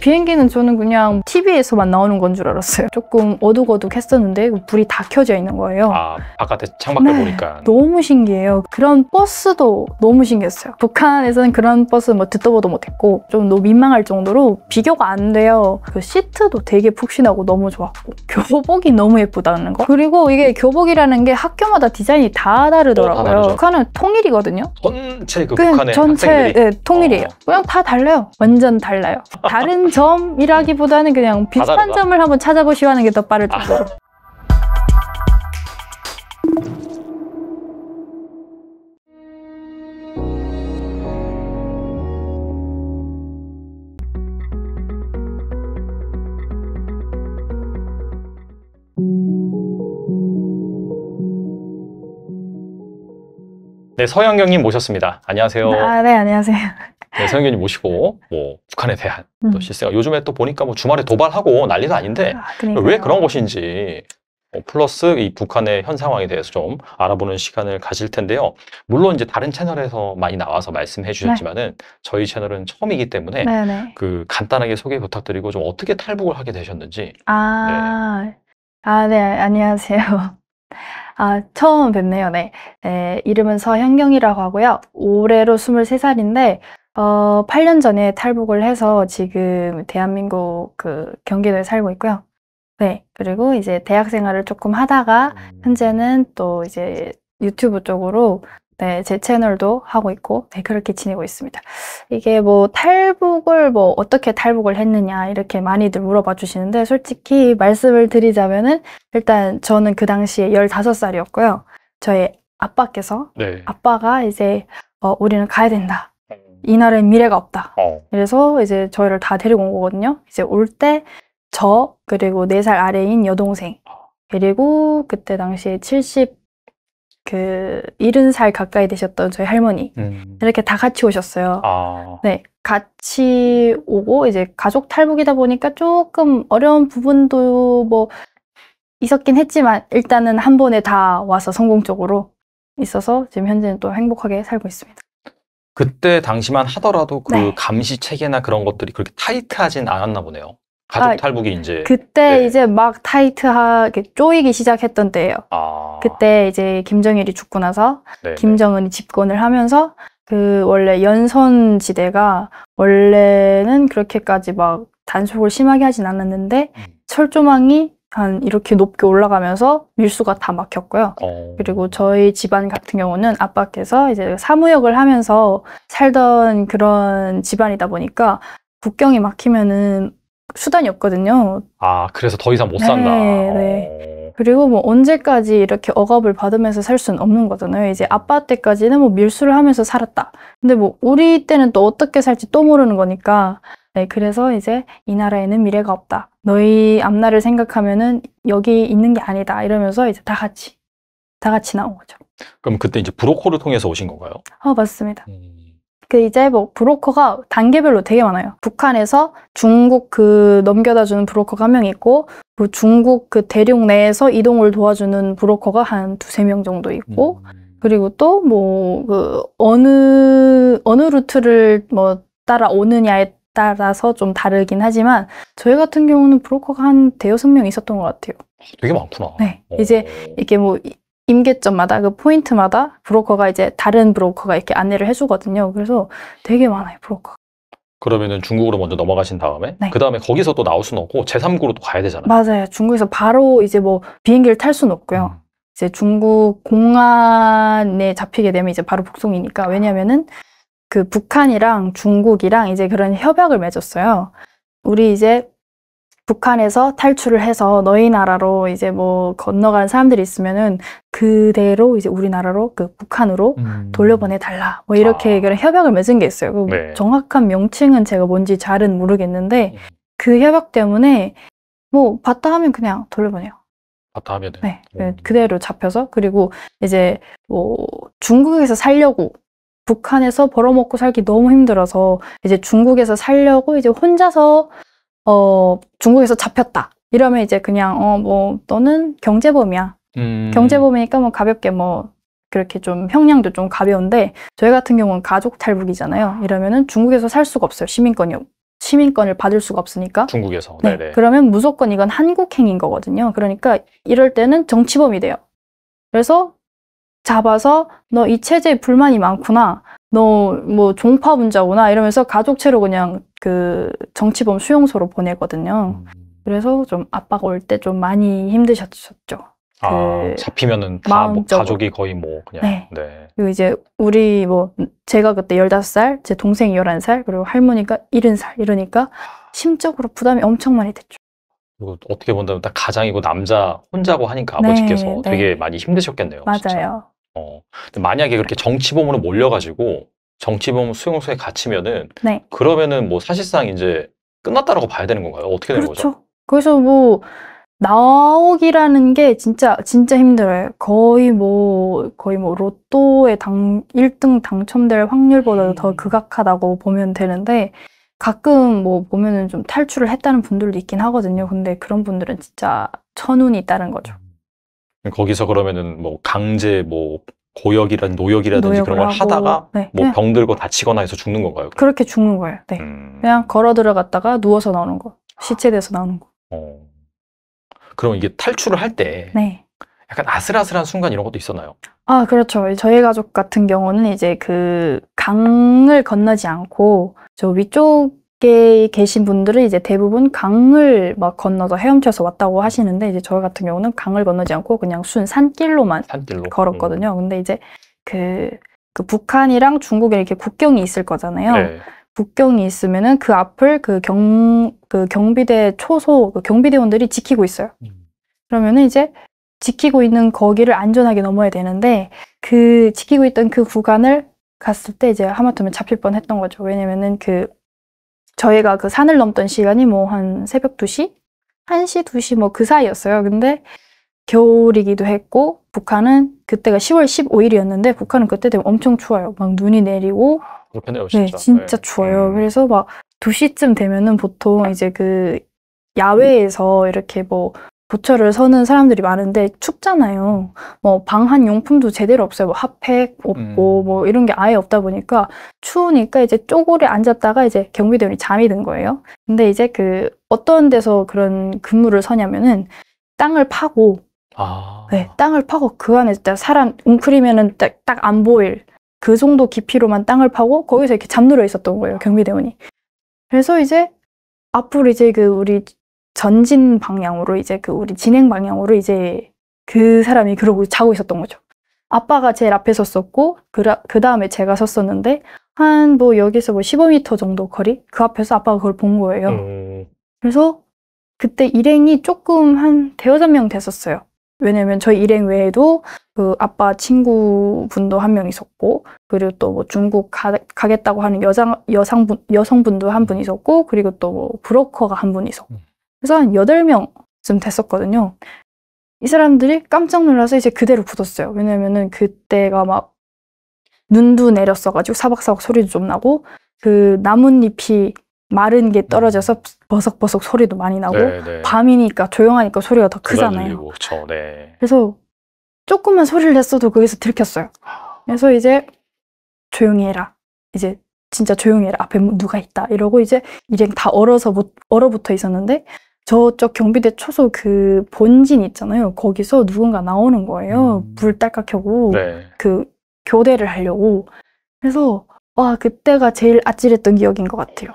비행기는 저는 그냥 TV에서만 나오는 건 줄 알았어요. 조금 어둑어둑 했었는데 불이 다 켜져 있는 거예요. 아 바깥에 창밖을 네. 보니까 너무 신기해요. 그런 버스도 너무 신기했어요. 북한에서는 그런 버스 뭐 듣도 보도 못했고 좀 너무 민망할 정도로 비교가 안 돼요. 그 시트도 되게 푹신하고 너무 좋았고 교복이 너무 예쁘다는 거. 그리고 이게 교복이라는 게 학교마다 디자인이 다 다르더라고요. 어, 다. 북한은 통일이거든요. 전체 그 북한의 전체 학생들이 네, 통일이에요. 어. 그냥 다 달라요. 완전 달라요. 다른 점이라기보다는 그냥 비슷한 다르다. 점을 한번 찾아보시고 하는 게 더 빠를 정도로. 네 서영경님 모셨습니다. 안녕하세요. 아, 네, 안녕하세요. 네, 서영경님 모시고 뭐 북한에 대한 음. 또 실세가 요즘에 또 보니까 뭐 주말에 도발하고 난리도 아닌데 아. 왜 그런 것인지 어, 플러스 이 북한의 현 상황에 대해서 좀 알아보는 시간을 가질 텐데요. 물론 이제 다른 채널에서 많이 나와서 말씀해 주셨지만은 저희 채널은 처음이기 때문에 네, 네. 그 간단하게 소개 부탁드리고 좀 어떻게 탈북을 하게 되셨는지 아, 아, 네, 안녕하세요. 아, 처음 뵙네요. 네. 네, 이름은 서현경이라고 하고요. 올해로 23살인데, 어, 8년 전에 탈북을 해서 지금 대한민국 그 경기도에 살고 있고요. 네. 그리고 이제 대학 생활을 조금 하다가, 현재는 또 이제 유튜브 쪽으로 네, 제 채널도 하고 있고, 네, 그렇게 지내고 있습니다. 이게 뭐 탈북을 뭐 어떻게 탈북을 했느냐, 이렇게 많이들 물어봐 주시는데, 솔직히 말씀을 드리자면은, 일단 저는 그 당시에 15살이었고요. 저희 아빠께서, 네. 아빠가 이제, 어, 우리는 가야 된다. 이 나라엔 미래가 없다. 어. 그래서 이제 저희를 다 데리고 온 거거든요. 이제 올 때 저 그리고 4살 아래인 여동생 그리고 그때 당시에 70 그 70살 가까이 되셨던 저희 할머니 음. 이렇게 다 같이 오셨어요. 아. 네, 같이 오고 이제 가족 탈북이다 보니까 조금 어려운 부분도 뭐 있었긴 했지만 일단은 한 번에 다 와서 성공적으로 있어서 지금 현재는 또 행복하게 살고 있습니다. 그때 당시만 하더라도 그 네. 감시 체계나 그런 것들이 그렇게 타이트하진 않았나 보네요. 가족 아, 탈북이 이제 그때 네. 이제 막 타이트하게 쪼이기 시작했던 때예요. 아. 그때 이제 김정일이 죽고 나서 네, 네. 김정은이 집권을 하면서 그 원래 연선 지대가 원래는 그렇게까지 막 단속을 심하게 하진 않았는데 음. 철조망이 한 이렇게 높게 올라가면서 밀수가 다 막혔고요. 어. 그리고 저희 집안 같은 경우는 아빠께서 이제 사무역을 하면서 살던 그런 집안이다 보니까 국경이 막히면은 수단이 없거든요. 아, 그래서 더 이상 못 산다. 네, 네. 그리고 뭐 언제까지 이렇게 억압을 받으면서 살 수는 없는 거잖아요. 이제 아빠 때까지는 뭐 밀수를 하면서 살았다. 근데 뭐 우리 때는 또 어떻게 살지 또 모르는 거니까. 네, 그래서 이제 이 나라에는 미래가 없다. 너희 앞날을 생각하면은 여기 있는 게 아니다. 이러면서 이제 다 같이 다 같이 나온 거죠. 그럼 그때 이제 브로커를 통해서 오신 건가요? 어, 맞습니다. 음. 그 이제 뭐 브로커가 단계별로 되게 많아요. 북한에서 중국 그 넘겨다 주는 브로커가 한 명 있고 그 중국 그 대륙 내에서 이동을 도와주는 브로커가 한 두세 명 정도 있고 음. 그리고 또 뭐 그 어느 어느 루트를 뭐 따라오느냐에 따라서 좀 다르긴 하지만 저희 같은 경우는 브로커가 한 대여섯 명 있었던 것 같아요. 되게 많구나. 네. 어. 이제 이게 뭐 이- 임계점마다 그 포인트마다 브로커가 이제 다른 브로커가 이렇게 안내를 해주거든요. 그래서 되게 많아요 브로커. 그러면은 중국으로 먼저 넘어가신 다음에 네. 그 다음에 거기서 또 나올 수는 없고 제3구로 또 가야 되잖아요. 맞아요. 중국에서 바로 이제 뭐 비행기를 탈 수는 없고요. 음. 이제 중국 공안에 잡히게 되면 이제 바로 북송이니까 왜냐면은 그 북한이랑 중국이랑 이제 그런 협약을 맺었어요. 우리 이제 북한에서 탈출을 해서 너희 나라로 이제 뭐 건너가는 사람들이 있으면은 그대로 이제 우리나라로 그 북한으로 음. 돌려보내 달라. 뭐 이렇게 아. 그런 협약을 맺은 게 있어요. 그 네. 정확한 명칭은 제가 뭔지 잘은 모르겠는데 음. 그 협약 때문에 뭐 봤다 하면 그냥 돌려보내요. 봤다 하면은. 네, 음. 그대로 잡혀서 그리고 이제 뭐 중국에서 살려고 북한에서 벌어먹고 살기 너무 힘들어서 이제 중국에서 살려고 이제 혼자서 어 중국에서 잡혔다 이러면 이제 그냥 어 뭐 너는 경제범이야 음. 경제범이니까 뭐 가볍게 뭐 그렇게 좀 형량도 좀 가벼운데 저희 같은 경우는 가족 탈북이잖아요 이러면은 중국에서 살 수가 없어요 시민권이 시민권을 받을 수가 없으니까. 중국에서. 네. 네네. 그러면 무조건 이건 한국행인 거거든요. 그러니까 이럴 때는 정치범이 돼요. 그래서 잡아서 너 이 체제에 불만이 많구나. 너 뭐 종파 분자구나 이러면서 가족체로 그냥 그 정치범 수용소로 보내거든요. 음. 그래서 좀 아빠가 올 때 좀 많이 힘드셨죠. 아, 그 잡히면은 다 뭐. 가족이 거의 뭐 그냥 네. 네. 그리고 이제 우리 뭐 제가 그때 15살, 제 동생이 11살, 그리고 할머니가 70살 이러니까 심적으로 부담이 엄청 많이 됐죠. 그리고 어떻게 본다면 딱 가장이고 남자 혼자고 하니까 네, 아버지께서 네. 되게 많이 힘드셨겠네요. 진짜. 맞아요. 어. 근데 만약에 그렇게 정치범으로 몰려가지고 정치범 수용소에 갇히면은 네. 그러면은 뭐 사실상 이제 끝났다라고 봐야 되는 건가요? 어떻게 되는 거죠? 그렇죠. 그래서 뭐 나오기라는 게 진짜 진짜 힘들어요. 거의 뭐 거의 뭐 로또에 당 1등 당첨될 확률보다도 더 음. 극악하다고 보면 되는데 가끔 뭐 보면은 좀 탈출을 했다는 분들도 있긴 하거든요. 근데 그런 분들은 진짜 천운이 따른 거죠. 거기서 그러면은 뭐 강제 뭐 고역이란 노역이라든지 그런 걸 하고, 하다가 네, 뭐 그냥 병 들고 다치거나 해서 죽는 건가요? 그렇게 죽는 거예요. 네. 음. 그냥 걸어 들어갔다가 누워서 나오는 거. 시체돼서 나오는 거. 어. 그럼 이게 탈출을 할때 네. 약간 아슬아슬한 순간 이런 것도 있었나요? 아, 그렇죠. 저희 가족 같은 경우는 이제 그 강을 건너지 않고 저 위쪽 에 계신 분들은 이제 대부분 강을 막 건너서 헤엄쳐서 왔다고 하시는데 이제 저희 같은 경우는 강을 건너지 않고 그냥 순 산길로만 산길로. 걸었거든요. 근데 이제 그, 그 북한이랑 중국에 이렇게 국경이 있을 거잖아요. 음. 네. 국경이 있으면은 그 앞을 그 경, 그 경비대 초소, 그 경비대원들이 지키고 있어요. 음. 그러면은 이제 지키고 있는 거기를 안전하게 넘어야 되는데 그 지키고 있던 그 구간을 갔을 때 이제 하마터면 잡힐 뻔 했던 거죠. 왜냐면은 그 저희가 그 산을 넘던 시간이 뭐 한 새벽 2시? 1시, 2시 뭐 그 사이였어요. 근데 겨울이기도 했고 북한은 그때가 10월 15일이었는데 북한은 그때 되면 엄청 추워요. 막 눈이 내리고 그렇겠네요, 네, 진짜. 진짜 네. 추워요. 음. 그래서 막 2시쯤 되면은 보통 이제 그 야외에서 이렇게 뭐 보철을 서는 사람들이 많은데 춥잖아요. 뭐 방한 용품도 제대로 없어요. 뭐 핫팩 없고 음. 뭐 이런 게 아예 없다 보니까 추우니까 이제 쪼고에 앉았다가 이제 경비대원이 잠이 든 거예요. 근데 이제 그 어떤 데서 그런 근무를 서냐면은 땅을 파고 아. 네, 땅을 파고 그 안에 딱 사람 웅크리면은 딱안 보일 그 정도 깊이로만 땅을 파고 거기서 이렇게 잠들어 있었던 거예요 경비대원이. 그래서 이제 앞으로 이제 그 우리 전진 방향으로 이제 그 우리 진행 방향으로 이제 그 사람이 그러고 자고 있었던 거죠. 아빠가 제일 앞에 섰었고 그, 그 다음에 제가 섰었는데 한 뭐 여기서 뭐 15m 정도 거리 그 앞에서 아빠가 그걸 본 거예요. 음. 그래서 그때 일행이 조금 한 대여섯 명 됐었어요. 왜냐면 저희 일행 외에도 그 아빠 친구분도 한 명 있었고, 그리고 또 뭐 중국 가, 가겠다고 하는 여장, 여성분, 여성분도 한 분 있었고, 그리고 또 뭐 브로커가 한 분 있었고. 그래서 한 여덟 명쯤 됐었거든요. 이 사람들이 깜짝 놀라서 이제 그대로 굳었어요. 왜냐면은 그때가 막 눈도 내렸어가지고 사박사박 소리도 좀 나고, 그 나뭇잎이 마른 게 떨어져서 버석버석 소리도 많이 나고, 네, 네. 밤이니까 조용하니까 소리가 더 크잖아요. 그렇죠. 네. 그래서 조금만 소리를 냈어도 거기서 들켰어요. 그래서 이제 조용히 해라. 이제 진짜 조용히 해라. 앞에 뭐 누가 있다. 이러고 이제 일행 다 얼어서 못- 얼어붙어 있었는데 저쪽 경비대 초소 그 본진 있잖아요. 거기서 누군가 나오는 거예요. 음. 불 딸깍 켜고 네. 그 교대를 하려고. 그래서 와 그때가 제일 아찔했던 기억인 것 같아요.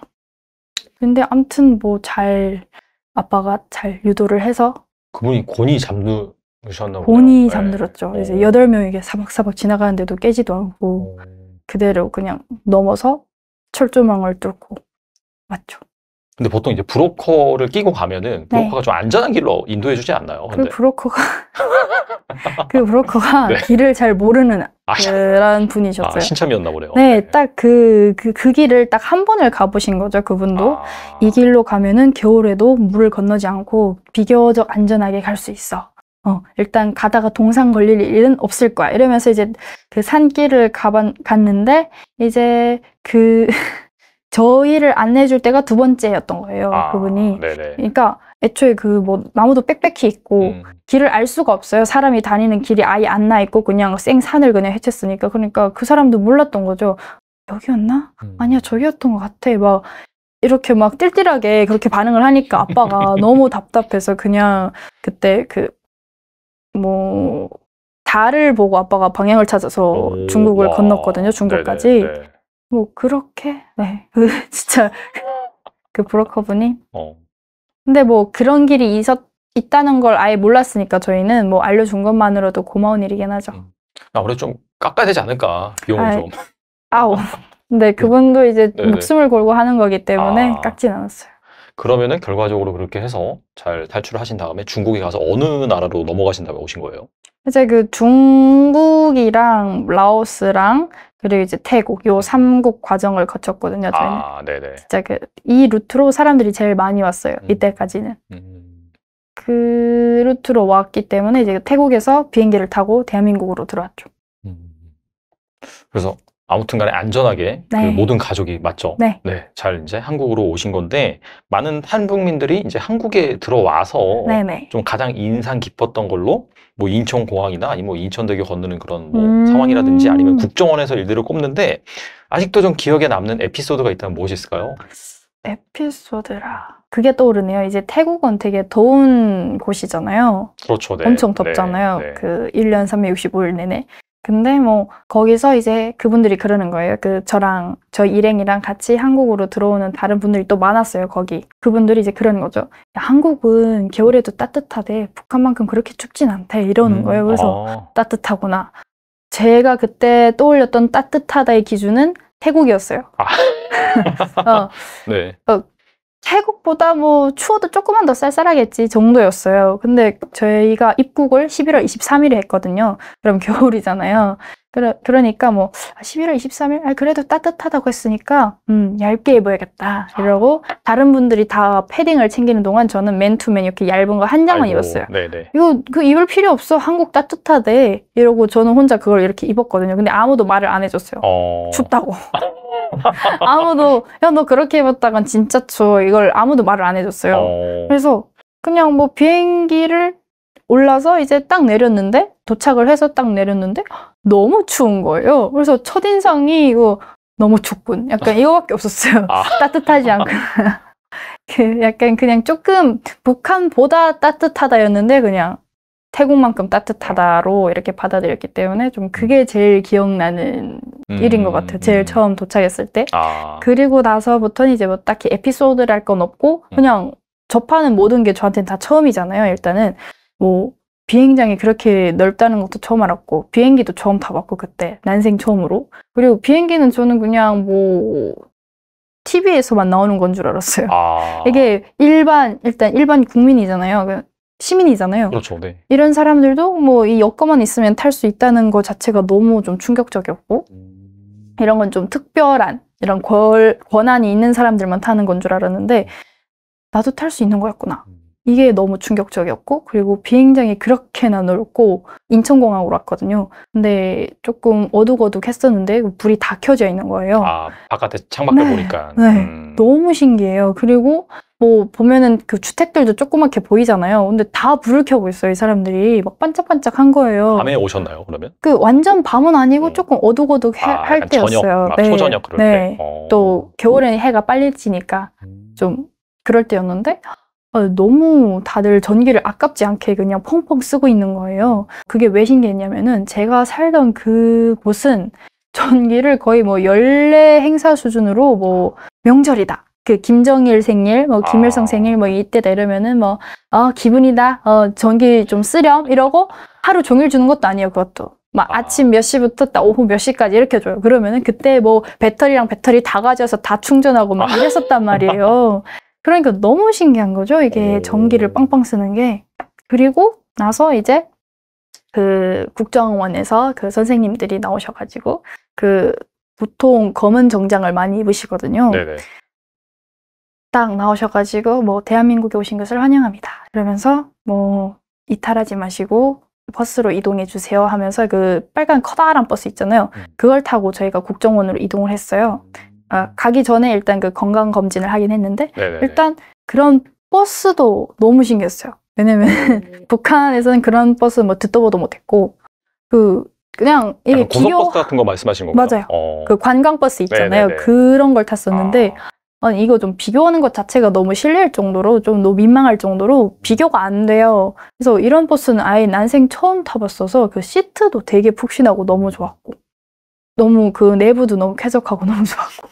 근데 암튼 뭐 잘 아빠가 잘 유도를 해서 그분이 곤히 잠드셨나 보네요. 본이 네. 잠들었죠. 어. 이제 여덟 명이 사박사박 지나가는데도 깨지도 않고 어. 그대로 그냥 넘어서 철조망을 뚫고 맞죠. 근데 보통 이제 브로커를 끼고 가면은 네. 브로커가 좀 안전한 길로 인도해 주지 않나요? 그 근데 브로커가 그 브로커가 네. 길을 잘 모르는 아, 그런 분이셨어요. 아, 신참이었나 보네요. 네, 딱그그 그 길을 딱 한 번을 가보신 거죠. 그분도 아. 이 길로 가면은 겨울에도 물을 건너지 않고 비교적 안전하게 갈 수 있어. 어, 일단 가다가 동상 걸릴 일은 없을 거야. 이러면서 이제 그 산길을 가ban, 갔는데 이제 그 저희를 안내해 줄 때가 두 번째였던 거예요. 아, 그분이. 네네. 그러니까 애초에 그 뭐 나무도 빽빽히 있고 음. 길을 알 수가 없어요. 사람이 다니는 길이 아예 안 나 있고 그냥 생 산을 그냥 헤쳤으니까 그러니까 그 사람도 몰랐던 거죠. 여기였나? 음. 아니야 저기였던 것 같아. 막 이렇게 막 띨띨하게 그렇게 반응을 하니까 아빠가 너무 답답해서 그냥 그때 그 뭐 달을 보고 아빠가 방향을 찾아서 오, 중국을 와. 건넜거든요. 중국까지. 네네, 네. 뭐 그렇게 네. 그 진짜 그 브로커분이 어. 근데 뭐 그런 길이 있었 있다는 걸 아예 몰랐으니까 저희는 뭐 알려준 것만으로도 고마운 일이긴 하죠. 음. 아무래도 좀 깎아야 되지 않을까 비용을 아이, 좀. 아우. 근데 그분도 이제 네네. 목숨을 걸고 하는 거기 때문에 아. 깎진 않았어요. 그러면은 결과적으로 그렇게 해서 잘 탈출을 하신 다음에 중국에 가서 어느 나라로 넘어가신 다음에 오신 거예요? 이제 그 중국이랑 라오스랑 그리고 이제 태국 요 삼국 과정을 거쳤거든요. 저희는 아, 네네. 진짜 그 이 루트로 사람들이 제일 많이 왔어요. 음. 이때까지는 음, 그 루트로 왔기 때문에 이제 태국에서 비행기를 타고 대한민국으로 들어왔죠. 음. 그래서 아무튼 간에 안전하게 그 네. 모든 가족이 맞죠? 네. 잘 이제 한국으로 오신 건데 많은 한국민들이 이제 한국에 들어와서 네네. 좀 가장 인상 깊었던 걸로 뭐 인천공항이나 아니면 뭐 인천대교 건너는 그런 뭐 음. 상황이라든지 아니면 국정원에서 일들을 꼽는데 아직도 좀 기억에 남는 에피소드가 있다면 무엇이 있을까요? 에피소드라. 그게 떠오르네요. 이제 태국은 되게 더운 곳이잖아요. 그렇죠. 네. 엄청 네, 덥잖아요. 네. 그 1년 365일 내내. 근데 뭐 거기서 이제 그분들이 그러는 거예요. 그 저랑 저 일행이랑 같이 한국으로 들어오는 다른 분들이 또 많았어요. 거기. 그분들이 이제 그러는 거죠. 야, 한국은 겨울에도 따뜻하대. 북한만큼 그렇게 춥진 않대. 이러는 음, 거예요. 그래서 아, 따뜻하구나. 제가 그때 떠올렸던 따뜻하다의 기준은 태국이었어요. 아. 어, 네. 태국보다 뭐 추워도 조금만 더 쌀쌀하겠지 정도였어요. 근데 저희가 입국을 11월 23일에 했거든요. 그럼 겨울이잖아요. 그러, 그러 니까 뭐 11월 23일? 아, 그래도 따뜻하다고 했으니까 음, 얇게 입어야겠다. 이러고 다른 분들이 다 패딩을 챙기는 동안 저는 맨투맨 이렇게 얇은 거 한 장만 아이고, 입었어요. 네네. 이거 그 입을 필요 없어. 한국 따뜻하대. 이러고 저는 혼자 그걸 이렇게 입었거든요. 근데 아무도 말을 안 해줬어요. 어, 춥다고. 아무도 야 너 그렇게 입었다간 진짜 추워. 이걸 아무도 말을 안 해줬어요. 어, 그래서 그냥 뭐 비행기를 올라서 이제 딱 내렸는데 도착을 해서 딱 내렸는데 너무 추운 거예요. 그래서 첫인상이 이거 너무 춥군. 약간 이거밖에 없었어요. 아. 따뜻하지 않고. 그 약간 그냥 조금 북한보다 따뜻하다였는데 그냥 태국만큼 따뜻하다로 이렇게 받아들였기 때문에 좀 그게 제일 기억나는 일인 것 같아요. 제일 음. 처음 도착했을 때. 아, 그리고 나서부터는 이제 뭐 딱히 에피소드랄 건 없고 음. 그냥 접하는 모든 게 저한테는 다 처음이잖아요. 일단은 뭐 비행장이 그렇게 넓다는 것도 처음 알았고 비행기도 처음 타봤고 그때 난생 처음으로 그리고 비행기는 저는 그냥 뭐 TV에서만 나오는 건 줄 알았어요. 아, 이게 일반 일단 일반 국민이잖아요. 그 시민이잖아요. 그렇죠. 네. 이런 사람들도 뭐 이 여권만 있으면 탈 수 있다는 것 자체가 너무 좀 충격적이었고 음, 이런 건 좀 특별한 이런 권, 권한이 있는 사람들만 타는 건 줄 알았는데 나도 탈 수 있는 거였구나. 음. 이게 너무 충격적이었고 그리고 비행장이 그렇게나 넓고 인천공항으로 왔거든요. 근데 조금 어둑어둑 했었는데 불이 다 켜져 있는 거예요. 아, 바깥에 창밖을 네, 보니까. 네. 음. 너무 신기해요. 그리고 뭐 보면은 그 주택들도 조그맣게 보이잖아요. 근데 다 불을 켜고 있어요. 이 사람들이 막 반짝반짝한 거예요. 밤에 오셨나요, 그러면? 그 완전 밤은 아니고 음. 조금 어둑어둑 해- 아, 할 약간 저녁, 때였어요. 막 초저녁 그럴 네. 때. 어. 또 겨울에는 해가 빨리 지니까 음. 좀 그럴 때였는데 어, 너무 다들 전기를 아깝지 않게 그냥 펑펑 쓰고 있는 거예요. 그게 왜 신기했냐면은 제가 살던 그곳은 전기를 거의 뭐 연례 행사 수준으로 뭐 명절이다. 그 김정일 생일, 뭐 김일성 아. 생일, 뭐 이때다 이러면은 뭐, 어, 기분이다. 어, 전기 좀 쓰렴. 이러고 하루 종일 주는 것도 아니에요, 그것도. 막 아. 아침 몇 시부터 딱 오후 몇 시까지 이렇게 줘요. 그러면은 그때 뭐 배터리랑 배터리 다 가져서 다 충전하고 막 이랬었단 말이에요. 그러니까 너무 신기한 거죠. 이게 오. 전기를 빵빵 쓰는 게. 그리고 나서 이제 그 국정원에서 그 선생님들이 나오셔가지고 그 보통 검은 정장을 많이 입으시거든요. 네네. 딱 나오셔가지고 뭐 대한민국에 오신 것을 환영합니다. 그러면서 뭐 이탈하지 마시고 버스로 이동해 주세요 하면서 그 빨간 커다란 버스 있잖아요. 음. 그걸 타고 저희가 국정원으로 이동을 했어요. 아, 가기 전에 일단 그 건강 검진을 하긴 했는데 네네. 일단 그런 버스도 너무 신기했어요. 왜냐면 북한에서는 그런 버스 뭐 듣도 보도 못했고 그 그냥 이게 기교 고속버스 같은 거 말씀하신 건가요? 맞아요. 어. 그 관광 버스 있잖아요. 네네네. 그런 걸 탔었는데 아, 아니, 이거 좀 비교하는 것 자체가 너무 실례일 정도로 좀 너무 민망할 정도로 비교가 안 돼요. 그래서 이런 버스는 아예 난생 처음 타봤어서 그 시트도 되게 푹신하고 너무 좋았고 너무 그 내부도 너무 쾌적하고 너무 좋았고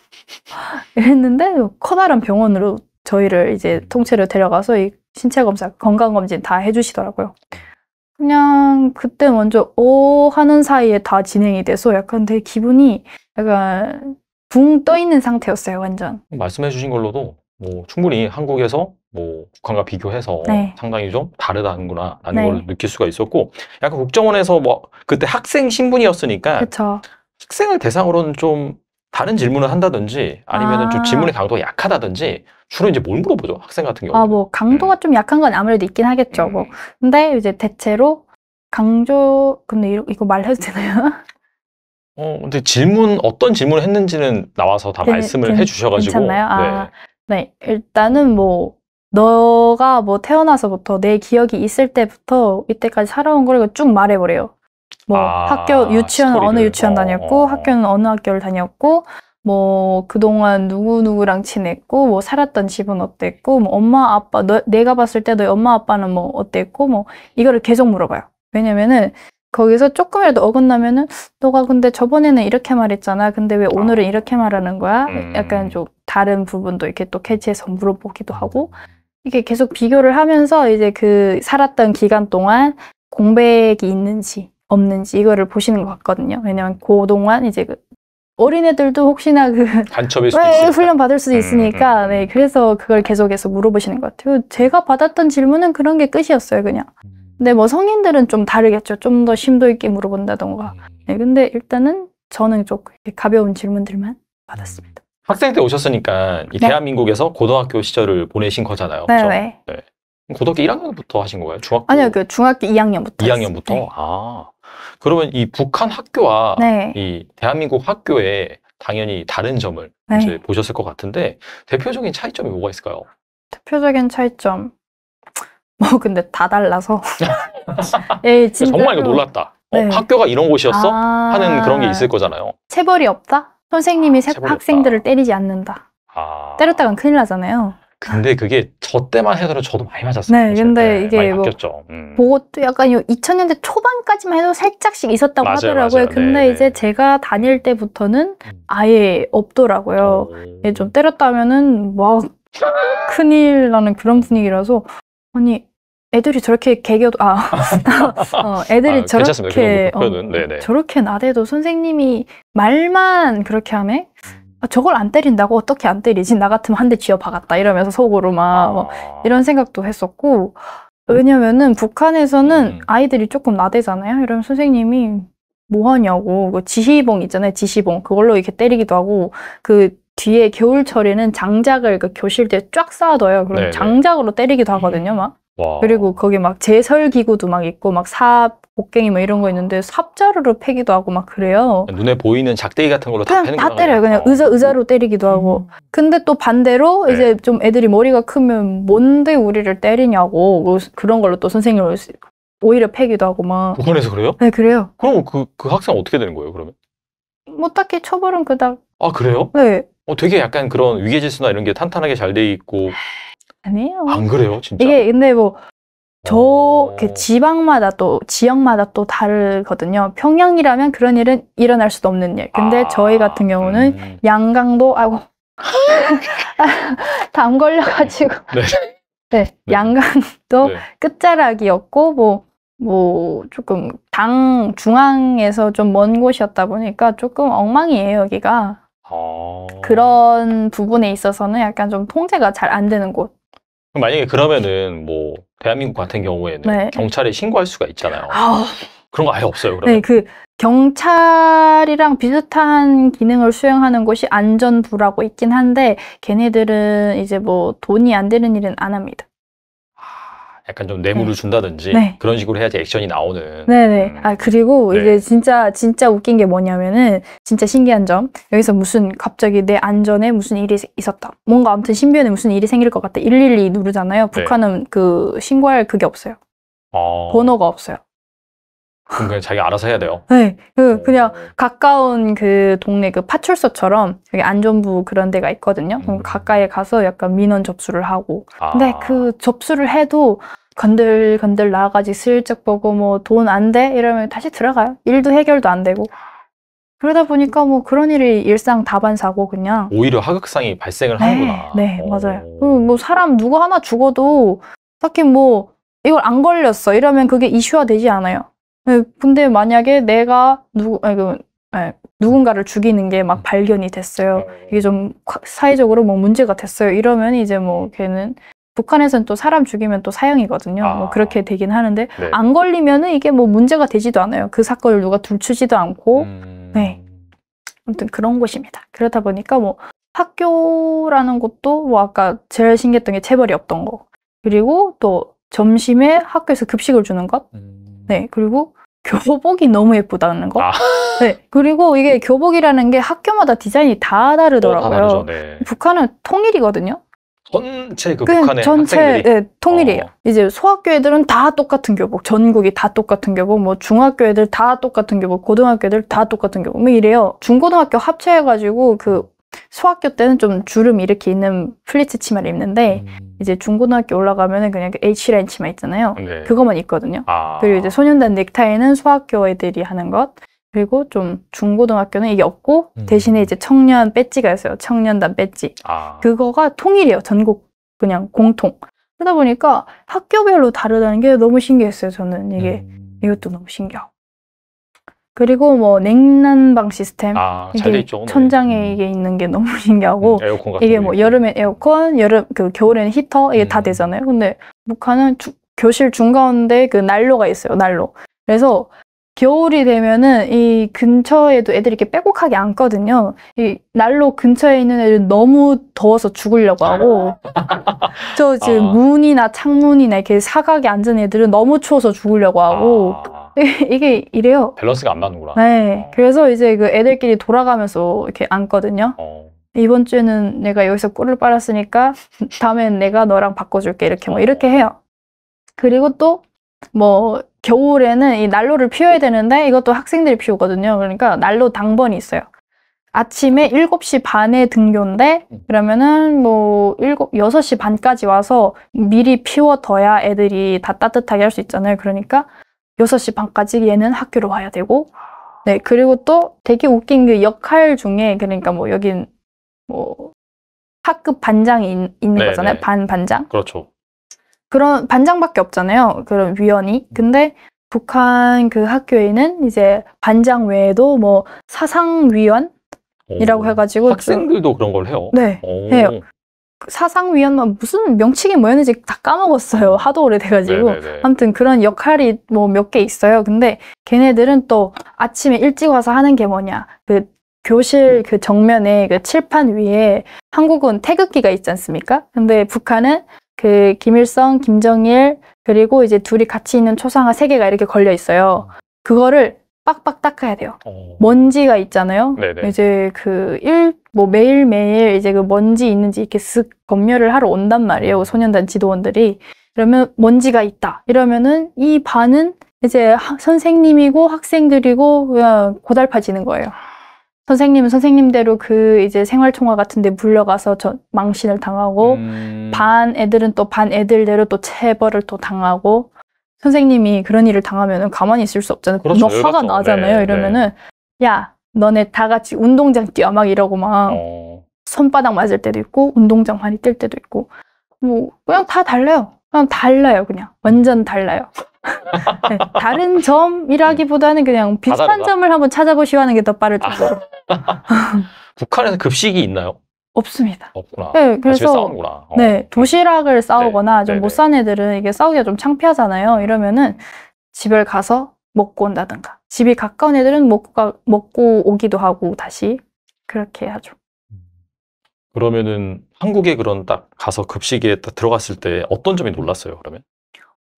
이랬는데 커다란 병원으로 저희를 이제 통째로 데려가서 이 신체 검사, 건강 검진 다 해주시더라고요. 그냥 그때 먼저 오 하는 사이에 다 진행이 돼서 약간 되게 기분이 약간 붕 떠 있는 상태였어요, 완전. 말씀해 주신 걸로도 뭐 충분히 한국에서 뭐 북한과 비교해서 네. 상당히 좀 다르다는구나 라는 네. 걸 느낄 수가 있었고 약간 국정원에서 뭐 그때 학생 신분이었으니까 그쵸. 학생을 대상으로는 좀 다른 질문을 한다든지 아니면은 좀 아. 질문의 강도가 약하다든지 주로 이제 뭘 물어보죠 학생 같은 경우는 아, 뭐 강도가 좀 약한 건 아무래도 있긴 하겠죠. 뭐. 음. 근데 이제 대체로 강조 근데 이거, 이거 말해도 되나요? 어 근데 질문 어떤 질문을 했는지는 나와서 다 괜- 말씀을 괜- 해주셔가지고 괜찮나요? 아, 네. 일단은 뭐 너가 뭐 태어나서부터 내 기억이 있을 때부터 이때까지 살아온 걸 쭉 말해버려요. 뭐 아, 학교 유치원 어느 스토리를. 유치원 어, 다녔고 어. 학교는 어느 학교를 다녔고 뭐 그동안 누구 누구랑 지냈고 뭐 살았던 집은 어땠고 뭐 엄마 아빠 너 내가 봤을 때 너희 엄마 아빠는 뭐 어땠고 뭐 이거를 계속 물어봐요. 왜냐면은 거기서 조금이라도 어긋나면은 너가 근데 저번에는 이렇게 말했잖아. 근데 왜 오늘은 이렇게 말하는 거야? 음. 약간 좀 다른 부분도 이렇게 또 캐치해서 물어보기도 하고 이게 계속 비교를 하면서 이제 그 살았던 기간 동안 공백이 있는지 없는지 이거를 보시는 것 같거든요. 왜냐면 그동안 이제 그 어린애들도 혹시나 그 간첩일 수도 왜 있으니까 훈련 받을 수도 음, 있으니까 음, 네 음. 그래서 그걸 계속해서 물어보시는 것 같아요. 제가 받았던 질문은 그런 게 끝이었어요, 그냥. 근데 뭐 성인들은 좀 다르겠죠. 좀 더 심도 있게 물어본다던가. 네, 근데 일단은 저는 좀 가벼운 질문들만 받았습니다. 학생 때 오셨으니까 이 네. 대한민국에서 고등학교 시절을 보내신 거잖아요. 네, 그죠? 네. 고등학교 1학년부터 하신 거예요? 중학교 아니요, 그 중학교 2학년부터. 2학년부터? 아. 그러면 이 북한 학교와 네. 이 대한민국 학교에 당연히 다른 점을 네. 이제 보셨을 것 같은데 대표적인 차이점이 뭐가 있을까요? 대표적인 차이점. 뭐 근데 다 달라서. 예, 진짜 정말 이거 놀랐다. 어, 네. 학교가 이런 곳이었어? 아, 하는 그런 게 있을 거잖아요. 체벌이 없다? 선생님이 세- 체벌이 학생들을 없다. 때리지 않는다. 아. 때렸다간 큰일 나잖아요. 근데 그게 저 때만 해도 저도 많이 맞았어요. 네. 근데 이게 많이 뭐. 음. 그것도 약간 요 2000년대 초반까지만 해도 살짝씩 있었다고 맞아요, 하더라고요. 맞아요. 근데 네, 이제 네. 제가 다닐 때부터는 음. 아예 없더라고요. 오. 예, 좀 때렸다면은 막 큰일 나는 그런 분위기라서 아니 애들이 저렇게 개겨도 아 어, 애들이 아. 저렇게 표현은. 네네. 저렇게 나대도 선생님이 말만 그렇게 하네 아, 저걸 안 때린다고? 어떻게 안 때리지? 나 같으면 한 대 쥐어 박았다. 이러면서 속으로 막뭐 아. 이런 생각도 했었고 왜냐면은 북한에서는 음. 아이들이 조금 나대잖아요? 이러면 선생님이 뭐 하냐고. 그 지시봉 있잖아요 지시봉. 그걸로 이렇게 때리기도 하고 그 뒤에 겨울철에는 장작을 그 교실대에 쫙 쌓아둬요. 그럼 네네. 장작으로 때리기도 하거든요 막 와. 그리고 거기 막 제설 기구도 막 있고 막 삽 곡괭이 뭐 이런 거 있는데 삽자루로 패기도 하고 막 그래요 눈에 보이는 작대기 같은 걸로 다 그냥 패는 다. 때려요 그냥 어. 의자 의자로 때리기도 하고 근데 또 반대로 네. 이제 좀 애들이 머리가 크면 뭔데 우리를 때리냐고 뭐 그런 걸로 또 선생님을 오히려 패기도 하고 막. 북한에서 그래요? 네, 그래요. 그럼 그, 그 학생 어떻게 되는 거예요, 그러면? 뭐 딱히 처벌은 그닥, 아, 그래요? 네. 어, 되게 약간 그런 위계질서나 이런 게 탄탄하게 잘 돼 있고. 아니에요. 안 그래요, 진짜? 이게 근데 뭐, 저, 어. 그 지방마다 또, 지역마다 또 다르거든요. 평양이라면 그런 일은 일어날 수도 없는 일. 근데 아, 저희 같은 경우는 음. 양강도, 아이고. 담 걸려가지고. 네. 네, 네. 양강도 네. 끝자락이었고, 뭐, 뭐, 조금 당, 중앙에서 좀 먼 곳이었다 보니까 조금 엉망이에요, 여기가. 아. 그런 부분에 있어서는 약간 좀 통제가 잘 안 되는 곳. 만약에 그러면은 뭐 대한민국 같은 경우에는 네. 경찰에 신고할 수가 있잖아요. 아우, 그런 거 아예 없어요, 그러면? 네, 그 경찰이랑 비슷한 기능을 수행하는 곳이 안전부라고 있긴 한데 걔네들은 이제 뭐 돈이 안 되는 일은 안 합니다. 약간 좀 뇌물을 준다든지 네. 그런 식으로 해야지 액션이 나오는. 네네. 음. 아 그리고 네. 이제 진짜 진짜 웃긴 게 뭐냐면은 진짜 신기한 점 여기서 무슨 갑자기 내 안전에 무슨 일이 있었다. 뭔가 아무튼 신변에 무슨 일이 생길 것 같다. 112 누르잖아요. 네. 북한은 그 신고할 그게 없어요. 아. 번호가 없어요. 그럼 그냥 자기가 알아서 해야 돼요. 네, 그 그냥 가까운 그 동네 그 파출소처럼 여기 안전부 그런 데가 있거든요. 그럼 음. 가까이에 가서 약간 민원 접수를 하고. 아, 근데 그 접수를 해도 건들 건들 나가지 슬쩍 보고 뭐 돈 안 돼? 이러면 다시 들어가요. 일도 해결도 안 되고. 그러다 보니까 뭐 그런 일이 일상 다반사고 그냥. 오히려 하극상이 발생을 네, 하는구나. 네, 어. 맞아요. 뭐 사람 누구 하나 죽어도 딱히 뭐 이걸 안 걸렸어 이러면 그게 이슈화 되지 않아요. 네, 근데 만약에 내가 누구 아니 그 네, 누군가를 죽이는 게 막 발견이 됐어요. 이게 좀 과- 사회적으로 뭐 문제가 됐어요. 이러면 이제 뭐 걔는 북한에서는 또 사람 죽이면 또 사형이거든요. 아. 뭐 그렇게 되긴 하는데 네. 안 걸리면은 이게 뭐 문제가 되지도 않아요. 그 사건을 누가 둘추지도 않고 음. 네. 아무튼 그런 곳입니다. 그러다 보니까 뭐 학교라는 곳도 뭐 아까 제일 신기했던 게 체벌이 없던 거. 그리고 또 점심에 학교에서 급식을 주는 것. 음. 네. 그리고 교복이 너무 예쁘다는 거. 아. 네. 그리고 이게 교복이라는 게 학교마다 디자인이 다 어, 다르더라고요. 다 다르죠. 네. 북한은 통일이거든요. 전체 그 북한의 전체 학생들이 네, 통일이에요. 어. 이제 소학교 애들은 다 똑같은 교복, 전국이 다 똑같은 교복, 뭐 중학교 애들 다 똑같은 교복, 고등학교 애들 다 똑같은 교복, 뭐 이래요. 중고등학교 합체해가지고 그 소학교 때는 좀 주름 이렇게 있는 플리츠 치마를 입는데 음. 이제 중고등학교 올라가면은 그냥 그 H라인 치마 있잖아요. 네. 그거만 입거든요. 아. 그리고 이제 소년단 넥타이는 소학교 애들이 하는 것. 그리고 좀 중고등학교는 이게 없고 음. 대신에 이제 청년 배지가 있어요. 청년단 배지. 아. 그거가 통일이에요. 전국 그냥 공통. 그러다 보니까 학교별로 다르다는 게 너무 신기했어요. 저는 이게 음. 이것도 너무 신기하고. 그리고 뭐 냉난방 시스템 아, 이게 있죠. 네. 천장에 음. 이게 있는 게 너무 신기하고 음, 에어컨 같은 이게 거 뭐. 여름엔 에어컨, 여름 그 겨울에는 히터 이게 다 음. 되잖아요. 근데 북한은 주- 교실 중가운데 그 난로가 있어요. 난로. 그래서 겨울이 되면은 이 근처에도 애들이 이렇게 빼곡하게 앉거든요. 이 난로 근처에 있는 애들 너무 더워서 죽으려고 하고 저 지금 아. 문이나 창문이나 이렇게 사각에 앉은 애들은 너무 추워서 죽으려고 하고 아, 이게 이래요. 밸런스가 안 맞는구나. 네. 그래서 이제 그 애들끼리 돌아가면서 이렇게 앉거든요. 어. 이번 주에는 내가 여기서 꿀을 빨았으니까 다음엔 내가 너랑 바꿔줄게 이렇게 뭐 이렇게 해요. 그리고 또 뭐 겨울에는 이 난로를 피워야 되는데 이것도 학생들이 피우거든요. 그러니까 난로 당번이 있어요. 아침에 7시 반에 등교인데 그러면은 뭐 7, 6시 반까지 와서 미리 피워둬야 애들이 다 따뜻하게 할 수 있잖아요. 그러니까 6시 반까지 얘는 학교로 와야 되고 네, 그리고 또 되게 웃긴 그 역할 중에 그러니까 뭐 여긴 뭐 학급 반장이 있, 는 네, 거잖아요. 네. 반 반장. 그렇죠. 그런 반장밖에 없잖아요. 그런 위원이. 근데 북한 그 학교에는 이제 반장 외에도 뭐 사상위원 이라고 오. 해가지고 학생들도 그 런 걸 해요. 네 오. 해요. 그 사상위원만 무슨 명칭이 뭐였는지 다 까먹었어요. 하도 오래돼가지고. 네네네. 아무튼 그런 역할이 뭐 몇 개 있어요. 근데 걔네들은 또 아침에 일찍 와서 하는 게 뭐냐. 그 교실 그 정면에 그 칠판 위에 한국은 태극기가 있지 않습니까? 근데 북한은 그 김일성, 김정일 그리고 이제 둘이 같이 있는 초상화 세 개가 이렇게 걸려 있어요. 그거를 빡빡 닦아야 돼요. 어. 먼지가 있잖아요. 네네. 이제 그 일, 뭐 매일매일 이제 그 먼지 있는지 이렇게 쓱 검열을 하러 온단 말이에요. 소년단 지도원들이. 그러면 먼지가 있다. 이러면은 이 반은 이제 하- 선생님이고 학생들이고 그냥 고달파지는 거예요. 선생님은 선생님대로 그 이제 생활총화 같은 데 불려가서 저 망신을 당하고 음. 반 애들은 또 반 애들대로 또 체벌을 또 당하고 선생님이 그런 일을 당하면은 가만히 있을 수 없잖아요. 그렇죠, 너 화가. 나잖아요. 네, 이러면은 야 너네 다 같이 운동장 뛰어 막 이러고 막 어. 손바닥 맞을 때도 있고 운동장 많이 뛸 때도 있고 뭐 그냥 다 달라요. 그냥 달라요. 그냥 완전 달라요. 네, 다른 점이라기보다는 그냥 비슷한 다르다. 점을 한번 찾아보시오 하는 게 더 빠를 정도로 북한에는 급식이 있나요? 없습니다. 없구나. 네, 아, 그래서 싸우는구나. 어. 네, 도시락을 싸오거나 좀 네네. 못산 애들은 이게 싸우기가 좀 창피하잖아요. 이러면은 집을 가서 먹고 온다든가. 집이 가까운 애들은 먹고, 가- 먹고 오기도 하고 다시 그렇게 하죠. 그러면은 한국에 그런 딱 가서 급식에 딱 들어갔을 때 어떤 점이 놀랐어요? 그러면?